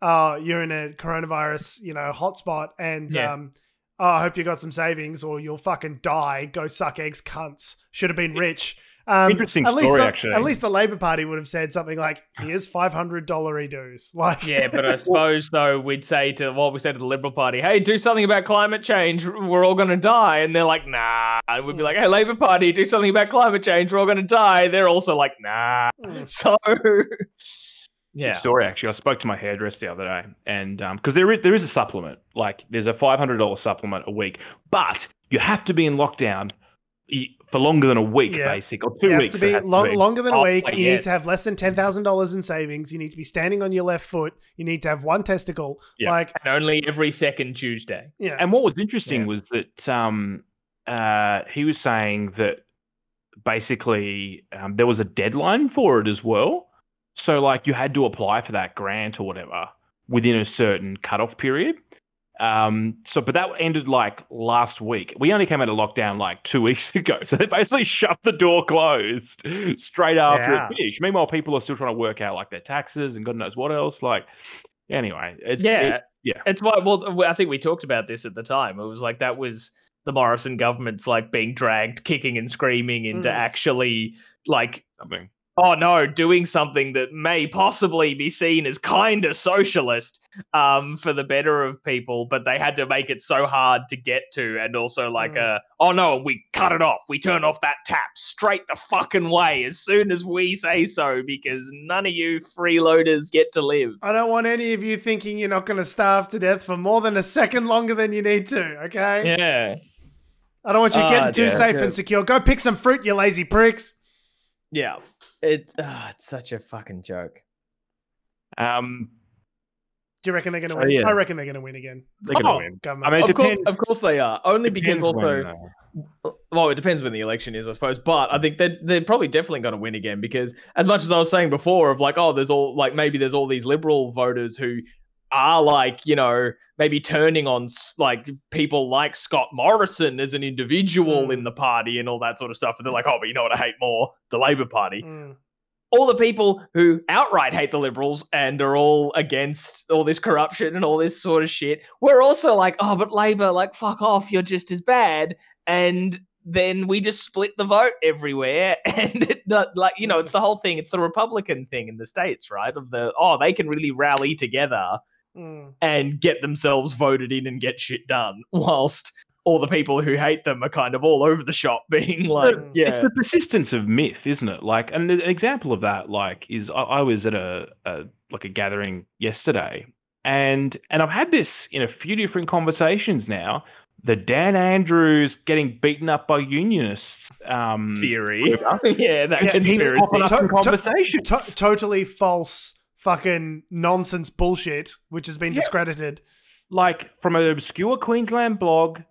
oh you're in a coronavirus you know hotspot and Yeah. um oh i hope you got some savings or you'll fucking die go suck eggs cunts should have been rich Um, Interesting at least story, the, actually. At least the Labor Party would have said something like, "Here's five hundred dollar dues." Like, Yeah, but I suppose though we'd say to what we said to the Liberal Party, "Hey, do something about climate change. We're all going to die," and they're like, "Nah." And we'd be like, "Hey, Labor Party, do something about climate change. We're all going to die." They're also like, "Nah." Mm. So, Yeah. yeah, story actually. I spoke to my hairdresser the other day, and because there is there is a supplement, like there's a five hundred dollar supplement a week, but you have to be in lockdown y- for longer than a week, Yeah. basic, or two you have weeks. to be has to be. longer than a Oh, week. You yeah. need to have less than ten thousand dollars in savings. You need to be standing on your left foot. You need to have one testicle. Yeah. Like, and only every second Tuesday. yeah, And what was interesting Yeah. was that um, uh, he was saying that basically um, there was a deadline for it as well. So, like, you had to apply for that grant or whatever within a certain cutoff period. Um, so, but that ended like last week. We only came out of lockdown like two weeks ago. So they basically shut the door closed straight after Yeah. it finished. Meanwhile, people are still trying to work out like their taxes and God knows what else. Like, anyway, it's yeah, yeah. It's why. Well, I think we talked about this at the time. It was like that was the Morrison government's like being dragged, kicking and screaming into Mm. actually like something. Oh no, doing something that may possibly be seen as kind of socialist um, for the better of people, but they had to make it so hard to get to, and also like Mm. uh, oh no, we cut it off, we turn off that tap straight the fucking way as soon as we say so, because none of you freeloaders get to live. I don't want any of you thinking you're not going to starve to death for more than a second longer than you need to. Okay. Yeah, I don't want you Ah, getting too yeah, safe yeah. and secure. Go pick some fruit, you lazy pricks. yeah, it's uh, it's such a fucking joke. Um, Do you reckon they're going to So, win? yeah. I reckon they're going to win again. they're gonna Oh, win. Government. I mean, it of course, of course they are. Only because Depends also. when, Well, it depends when the election is, I suppose. But I think they're, they're probably definitely going to win again because, as much as I was saying before, of like, oh, there's all like maybe there's all these liberal voters who are like, you know, maybe turning on like people like Scott Morrison as an individual Mm. in the party and all that sort of stuff. And they're like, oh, but you know what I hate more? The Labour Party Mm. all the people who outright hate the liberals and are all against all this corruption and all this sort of shit we're also like oh but labor like fuck off you're just as bad and then we just split the vote everywhere and it not like you know it's the whole thing it's the republican thing in the states right of the oh they can really rally together Mm. and get themselves voted in and get shit done whilst all the people who hate them are kind of all over the shop being like yeah It's the persistence of myth, isn't it? Like, and an example of that, like, is I, I was at a, a like a gathering yesterday, and and I've had this in a few different conversations now. The Dan Andrews getting beaten up by unionists um, theory yeah that Yeah, He's conspiracy popping up in To- to- conversations. To- totally false fucking nonsense bullshit, which has been Yeah. discredited like from an obscure Queensland blog,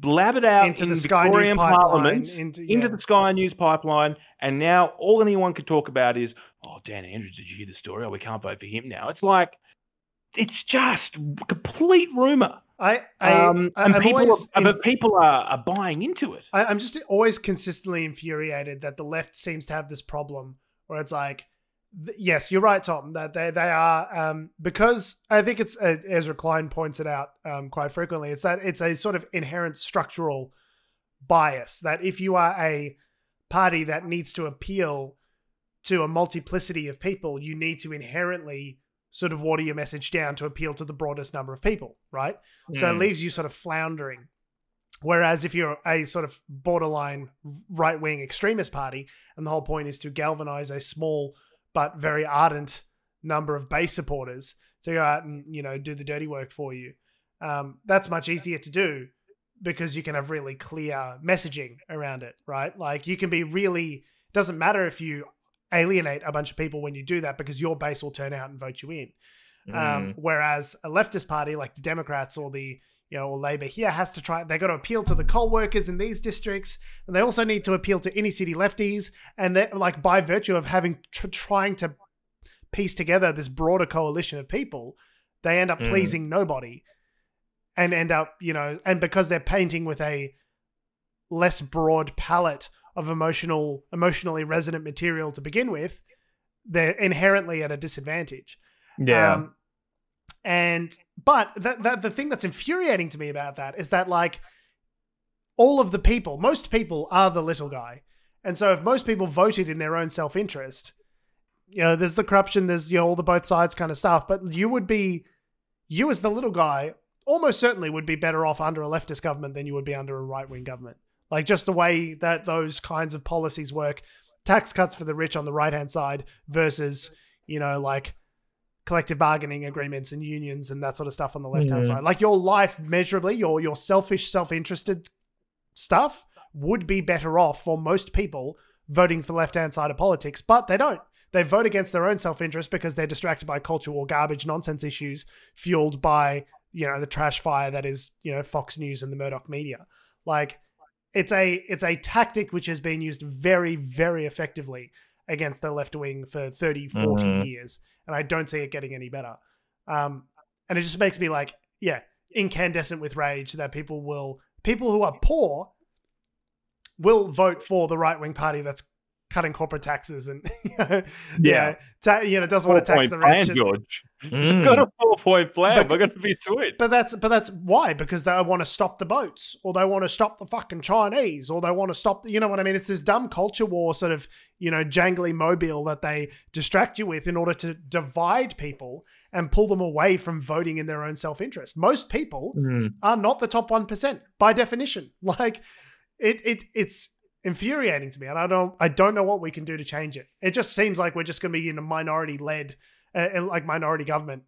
blabbered out into in the Sky News Victorian pipeline. Parliament, Into, into yeah. the Sky News pipeline, and now all anyone could talk about is, oh, Dan Andrews, did you hear the story? Oh, we can't vote for him now. It's like, it's just complete rumor. I, I, Um, and I'm people, are, but people are, are buying into it. I, I'm just always consistently infuriated that the left seems to have this problem where it's like, th- yes, you're right, Tom, that they, they are, um, because I think it's, uh, Ezra Klein points it out um, quite frequently, it's that it's a sort of inherent structural bias that if you are a party that needs to appeal to a multiplicity of people, you need to inherently sort of water your message down to appeal to the broadest number of people, right? So it Mm. leaves you sort of floundering. Whereas if you're a sort of borderline right wing extremist party, and the whole point is to galvanize a small but very ardent number of base supporters to go out and you know do the dirty work for you, um, that's much easier to do because you can have really clear messaging around it, right? Like you can be really doesn't matter if you alienate a bunch of people when you do that because your base will turn out and vote you in. Mm. Um, whereas a leftist party like the Democrats or the you know or Labor here has to try. they've got to appeal to the coal workers in these districts, and they also need to appeal to inner city lefties. And they like by virtue of having tr- trying to piece together this broader coalition of people, they end up Mm. pleasing nobody, and end up you know, and because they're painting with a less broad palette of emotional emotionally resonant material to begin with, they're inherently at a disadvantage. yeah Um, and but that that the thing that's infuriating to me about that is that like all of the people, most people are the little guy, And so if most people voted in their own self interest, you know, there's the corruption, there's you know all the both sides kind of stuff, but you would be, you as the little guy, almost certainly would be better off under a leftist government than you would be under a right wing government. Like just the way that those kinds of policies work, tax cuts for the rich on the right hand side versus you know like collective bargaining agreements and unions and that sort of stuff on the left hand side. Like your life measurably, your your selfish, self interested stuff would be better off for most people voting for left hand side of politics, but they don't. They vote against their own self interest because they're distracted by cultural war, garbage, nonsense issues fueled by you know the trash fire that is you know Fox News and the Murdoch media. Like it's a it's a tactic which has been used very very effectively against the left wing for 30 40 Mhm. years and i don't see it getting any better um and it just makes me like yeah incandescent with rage that people will people who are poor will vote for the right wing party that's cutting corporate taxes and you know, yeah, ta- you know doesn't want to tax the rich plan, and- George. Mm. Got a four point plan. But- We're going to be sweet. But that's but that's why because they want to stop the boats or they want to stop the fucking Chinese or they want to stop the, you know what I mean it's this dumb culture war sort of you know jangly mobile that they distract you with in order to divide people and pull them away from voting in their own self-interest. Most people Mm. are not the top 1% by definition. Like it it it's infuriating to me and I don't I don't know what we can do to change it. It just seems like we're just going to be in a minority led uh, like minority government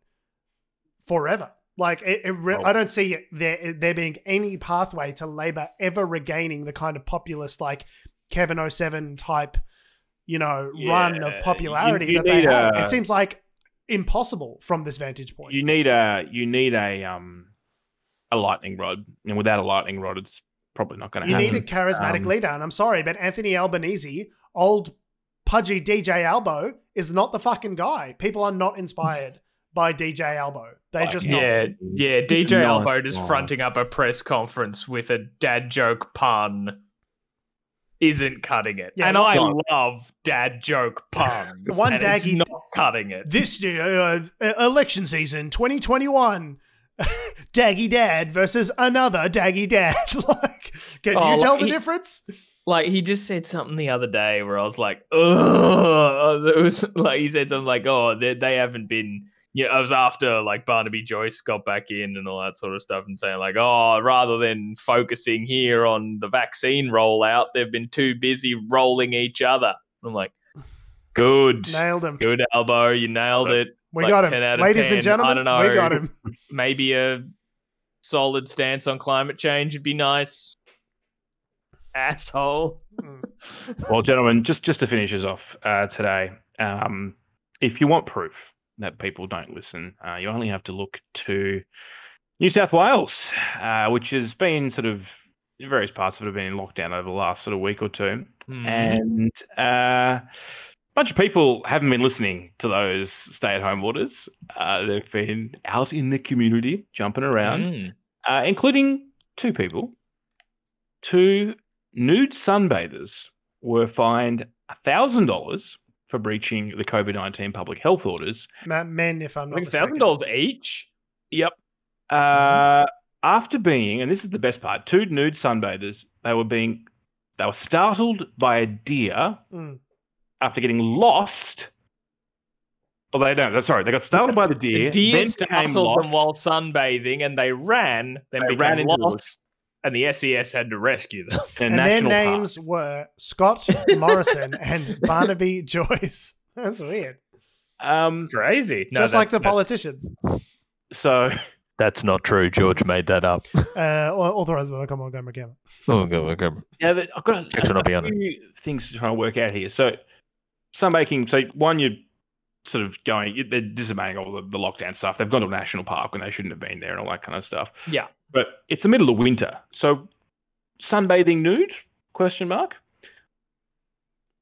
forever. Like it, it re- Oh. I don't see there there being any pathway to Labor ever regaining the kind of populist like Kevin 07 type, you know, run of popularity you- you that they have. a- It seems like impossible from this vantage point. You need a you need a um a lightning rod, and without a lightning rod, it's probably not going to happen. You happen. need a charismatic Um, leader, and I'm sorry, but Anthony Albanese, old pudgy DJ Albo, is not the fucking guy. People are not inspired by DJ Albo. They just Yeah, not. yeah. DJ No, Albo just no. fronting up a press conference with a dad joke pun isn't cutting it. Yeah, and I not. love dad joke puns. The one and daggy- not cutting it. This uh, election season, 2021, Daggy Dad versus another Daggy Dad. like, can Oh, you tell like the he- difference? Like he just said something the other day where I was like, "Ugh!" It was like he said something like, "Oh, they, they haven't been." Yeah, I was after like Barnaby Joyce got back in and all that sort of stuff, and saying like, "Oh, rather than focusing here on the vaccine rollout, they've been too busy rolling each other." I'm like, "Good, Nailed him. good Albo, you nailed it." We like got 10 him. out of Ladies 10, and gentlemen, I don't we know. got him. Maybe a solid stance on climate change would be nice. Asshole. Well, gentlemen, just just to finish us off uh, today, um, if you want proof that people don't listen, uh, you only have to look to New South Wales, uh, which has been sort of in various parts of it have been in lockdown over the last sort of week or two, Hmm. and uh, a bunch of people haven't been listening to those stay-at-home orders. Uh, they've been out in the community, jumping around Mm. uh, including two people. Two nude sunbathers were fined thousand dollars for breaching the COVID nineteen public health orders. Men, if I'm not Like mistaken. thousand dollars each. Yep. Uh, after being, and this is the best part, two nude sunbathers. They were being, they were startled by a deer Mm. After getting lost. Oh, they don't. That's sorry, they got startled by the deer. The deer then startled lost. them while sunbathing, and they ran. Then They became ran into the lost, and the SES had to rescue them. in And their national park. names were Scott Morrison and Barnaby Joyce. That's weird. Um, Crazy. No, Just that- like the politicians. so That's not true. George made that up. Uh, authorized by the Commonwealth Government. Camera. Oh, go, go. Yeah, but I've got a, Extra not a few things to try and work out here. So, sunbaking. So, one, you're sort of going, they're disobeying all the, the lockdown stuff. They've gone to a national park when they shouldn't have been there and all that kind of stuff. Yeah. But it's the middle of winter. So, sunbathing nude? Question mark.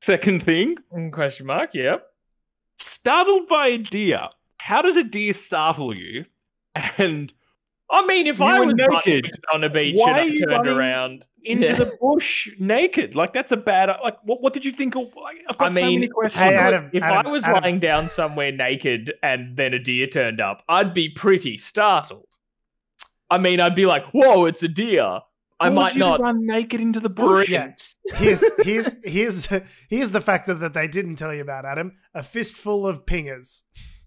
Second thing, Mm, Question mark. Yep. startled by a deer. How does a deer startle you? And I mean, if You I was naked. naked on a beach Why and I turned around, into Yeah. the bush naked, like that's a bad. Like, what? What did you think? Of, like, I've got I so many questions. Hey, Adam, if Adam, I was Adam. lying down somewhere naked and then a deer turned up, I'd be pretty startled. I mean, I'd be like, "Whoa, it's a deer!" I Caused might not run naked into the bush. Yeah. here's here's here's here's the factor that they didn't tell you about, Adam. A fistful of pingers.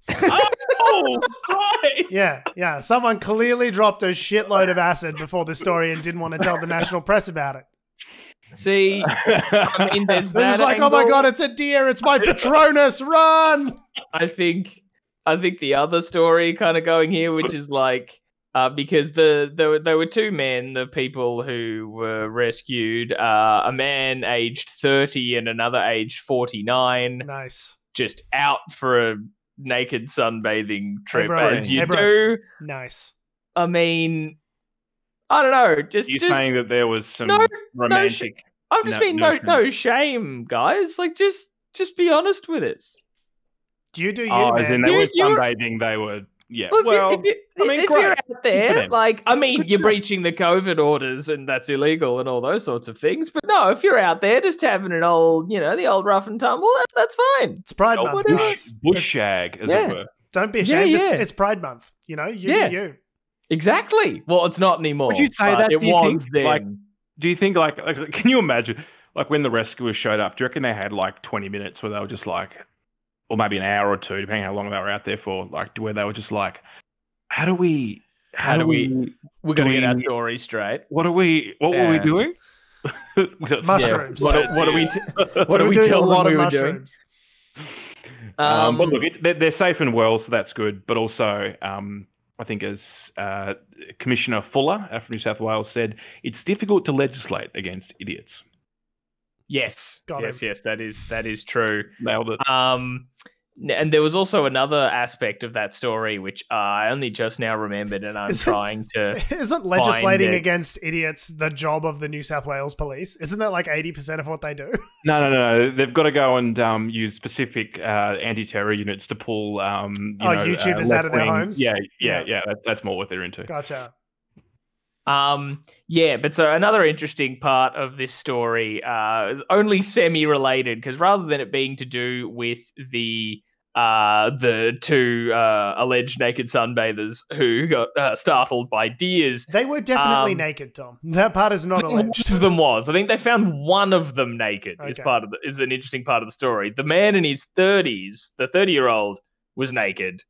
Oh, right. Yeah, yeah. Someone clearly dropped a shitload of acid before the story and didn't want to tell the national press about it. see. I mean, there's They're that. just like, oh my god, it's a deer! It's my Patronus! Run! I think I think the other story kind of going here, which is like uh, because the there were, there were two men, the people who were rescued, uh, a man aged thirty and another aged forty nine, Nice, just out for a naked sunbathing trip bro. as you Hey, do. nice. I mean, I don't know. Just, You're saying that there was some No, romantic. I'm just no- being no no shame. no shame, guys. Like just just be honest with us. You do oh, you, oh, as in they You- were you were- sunbathing. They were. Yeah. Well, if, well, you, if, you, I mean, if great. you're out there, like, I mean, you're breaching the COVID orders and that's illegal and all those sorts of things. But no, if you're out there just having an old, you know, the old rough and tumble, that, that's fine. It's Pride oh, Month, bush, guys. bush shag, as Yeah. it were. Don't be ashamed. It's, yeah. it's Pride Month. You know, you Yeah. do you. Exactly. Well, it's not anymore. Would you say that? It Do you was think, then. like, Do you think like, like can you imagine like when the rescuers showed up? Do you reckon they had like 20 minutes where they were just like, or maybe an hour or two, depending how long they were out there for, like where they were just like, how do we, how, do we, We're going to get our story straight. what are we, what were we doing? Mushrooms. What, do- what do we? T- what We do we doing a lot them of we were doing? mushrooms. Um, but Um, look, it, they're, they're safe and well, so that's good. But also, um, I think as uh, Commissioner Fuller uh, from New South Wales said, it's difficult to legislate against idiots. Yes. Got yes. Yes. That is that is true. Nailed it. Um, and there was also another aspect of that story which I only just now remembered, and I'm Is it- trying to. Isn't legislating it. against idiots the job of the New South Wales police? Isn't that like 80% of what they do? No, no, no. They've got to go and um, use specific uh, anti-terror units to pull. Um, you Oh, know, YouTubers uh, out of their homes? Yeah, yeah, Yeah. yeah. That, that's more what they're into. Gotcha. Um, yeah, but so another interesting part of this story uh, is only semi-related because rather than it being to do with the uh, the two uh, alleged naked sunbathers who got uh, startled by deers, They were definitely Um, naked, Tom. That part is not One alleged. of them was. I think they found one of them naked. Is part of the, is an interesting part of the story. The man in his thirties, the thirty-year-old, was naked,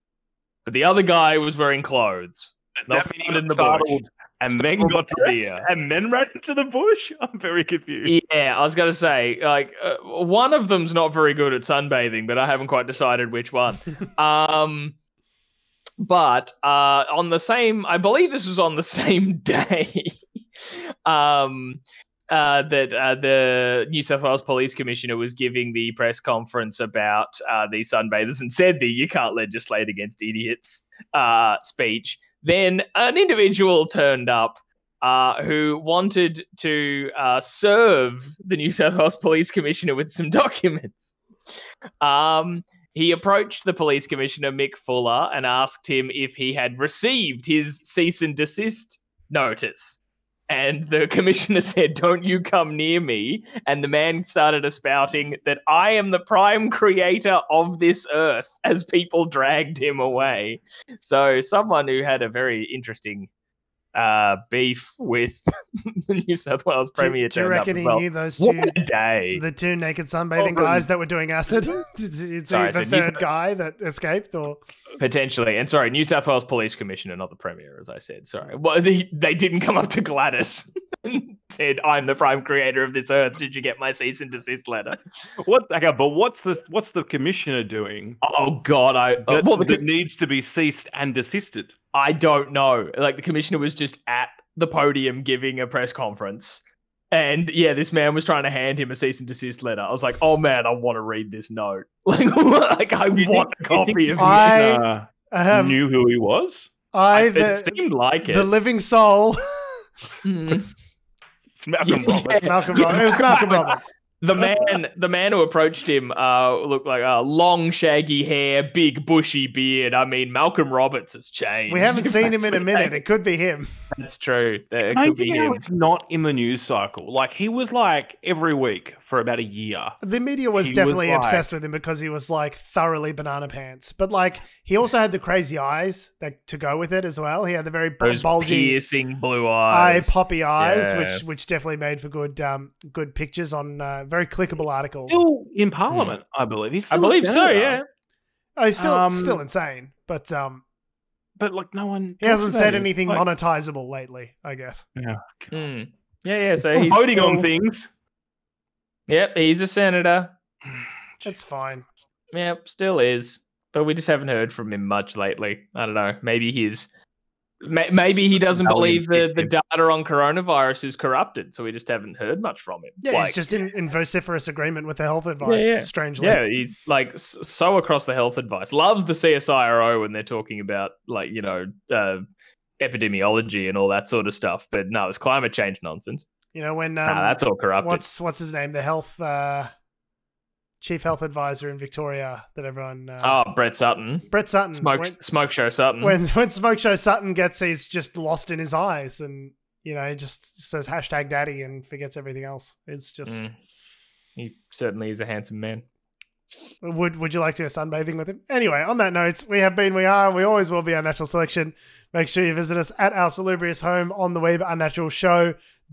but the other guy was wearing clothes. Not That means found in got the bush. And then got dressed and then ran into the bush. I'm very confused. Yeah, I was gonna say like uh, one of them's not very good at sunbathing, but I haven't quite decided which one. um, but uh, on the same, I believe this was on the same day. um, uh, that uh, the New South Wales Police Commissioner was giving the press conference about uh, these sunbathers and said the "you can't legislate against idiots" uh, speech. Then an individual turned up uh, who wanted to uh, serve the New South Wales Police Commissioner with some documents. Um, he approached the police commissioner, Mick Fuller, and asked him if he had received his cease and desist notice. And the commissioner said, Don't you come near me. And the man started espouting that I am the prime creator of this earth as people dragged him away. So, someone who had a very interesting uh, beef with the New South Wales Premier do you turned up reckon he well. knew those two, What a day! the two naked sunbathing Oh, guys that were doing acid? Did you Sorry, the so third South- guy that escaped? Or Potentially, and sorry, New South Wales Police Commissioner, not the Premier, as I said. Sorry, well, they, they didn't come up to Gladys and said, "I'm the prime creator of this earth. Did you get my cease and desist letter?" What? Okay, but what's the what's the commissioner doing? Oh God, I uh, That, well, the, that needs to be ceased and desisted. I don't know. Like the commissioner was just at the podium giving a press conference. And yeah, this man was trying to hand him a cease and desist letter. I was like, "Oh man, I want to read this note. Like, like I You want think- a copy the of I- it." commissioner um, knew who he was. I, It the, seemed like it. the living soul, Mm. Malcolm Yeah. Roberts. Malcolm Roberts. It was Malcolm Roberts. The man, the man who approached him, uh, looked like uh, long, shaggy hair, big, bushy beard. I mean, Malcolm Roberts has changed. We haven't seen him in a minute. It could be him. That's true. It could be Amazing him. it's not in the news cycle. Like he was like every week for about a year. The media was He was definitely like- obsessed with him because he was like thoroughly banana pants. But like he also had the crazy eyes that to go with it as well. He had the very Those bulgy piercing blue eyes, eye eyes. poppy eyes, Yeah. which which definitely made for good um good pictures on uh, very clickable articles. Still in Parliament, I believe. He's I still a believe so. Yeah. Oh, he's still Um, still insane, but um But like no one. he hasn't said him. anything Like, monetizable lately. I guess. yeah. Hmm. Yeah, yeah. So he's voting on things. Yep, he's a senator. That's fine. Yep, still is. But we just haven't heard from him much lately. I don't know. Maybe he's. Ma- Maybe he doesn't believe the, the data on coronavirus is corrupted, so we just haven't heard much from him. Yeah, like, he's just in, in vociferous agreement with the health advice. yeah. Strangely, Yeah, he's like so across the health advice. Loves the CSIRO when they're talking about like you know uh, epidemiology and all that sort of stuff. But no, it's climate change nonsense. you know when um, nah, that's all corrupted. what's what's his name? The health uh, chief health advisor in Victoria that everyone. Uh, oh, Brett Sutton, Brett Sutton. smoke when, smoke show Sutton. when when Smoke Show Sutton gets, he's just lost in his eyes, and you know he just says hashtag daddy and forgets everything else. It's just. Mm. He certainly is a handsome man. Would Would you like to go sunbathing with him? Anyway, on that note, we have been, we are, and we always will be Unnatural Selection. Make sure you visit us at our salubrious home on the web,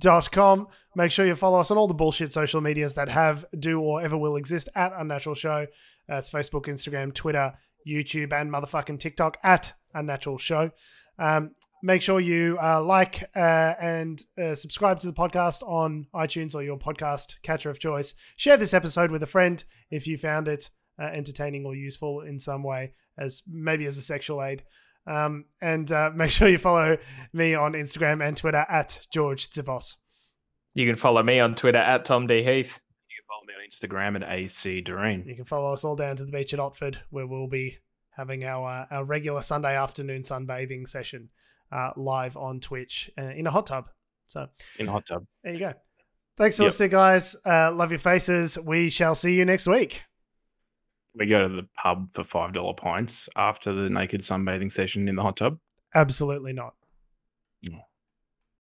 unnaturalshow.com. Make sure you follow us on all the bullshit social medias that have, do, or ever will exist at Unnatural Show. That's Facebook, Instagram, Twitter, YouTube, and motherfucking TikTok at Unnatural Show. Um, make sure you uh, like uh, and uh, subscribe to the podcast on iTunes or your podcast catcher of choice. Share this episode with a friend if you found it uh, entertaining or useful in some way, as maybe as a sexual aid. Um, and uh, make sure you follow me on Instagram and Twitter at Jorge Tsipos. You can follow me on Twitter at Tom D Heath. You can follow me on Instagram at AC Direen. You can follow us all down to the beach at Otford, where we'll be having our uh, our regular Sunday afternoon sunbathing session uh, live on Twitch uh, in a hot tub. So in a hot tub. there you go. Thanks for Yep. listening, guys. Uh, love your faces. We shall see you next week. We go to the pub for five dollar pints after the naked sunbathing session in the hot tub. Absolutely not. No.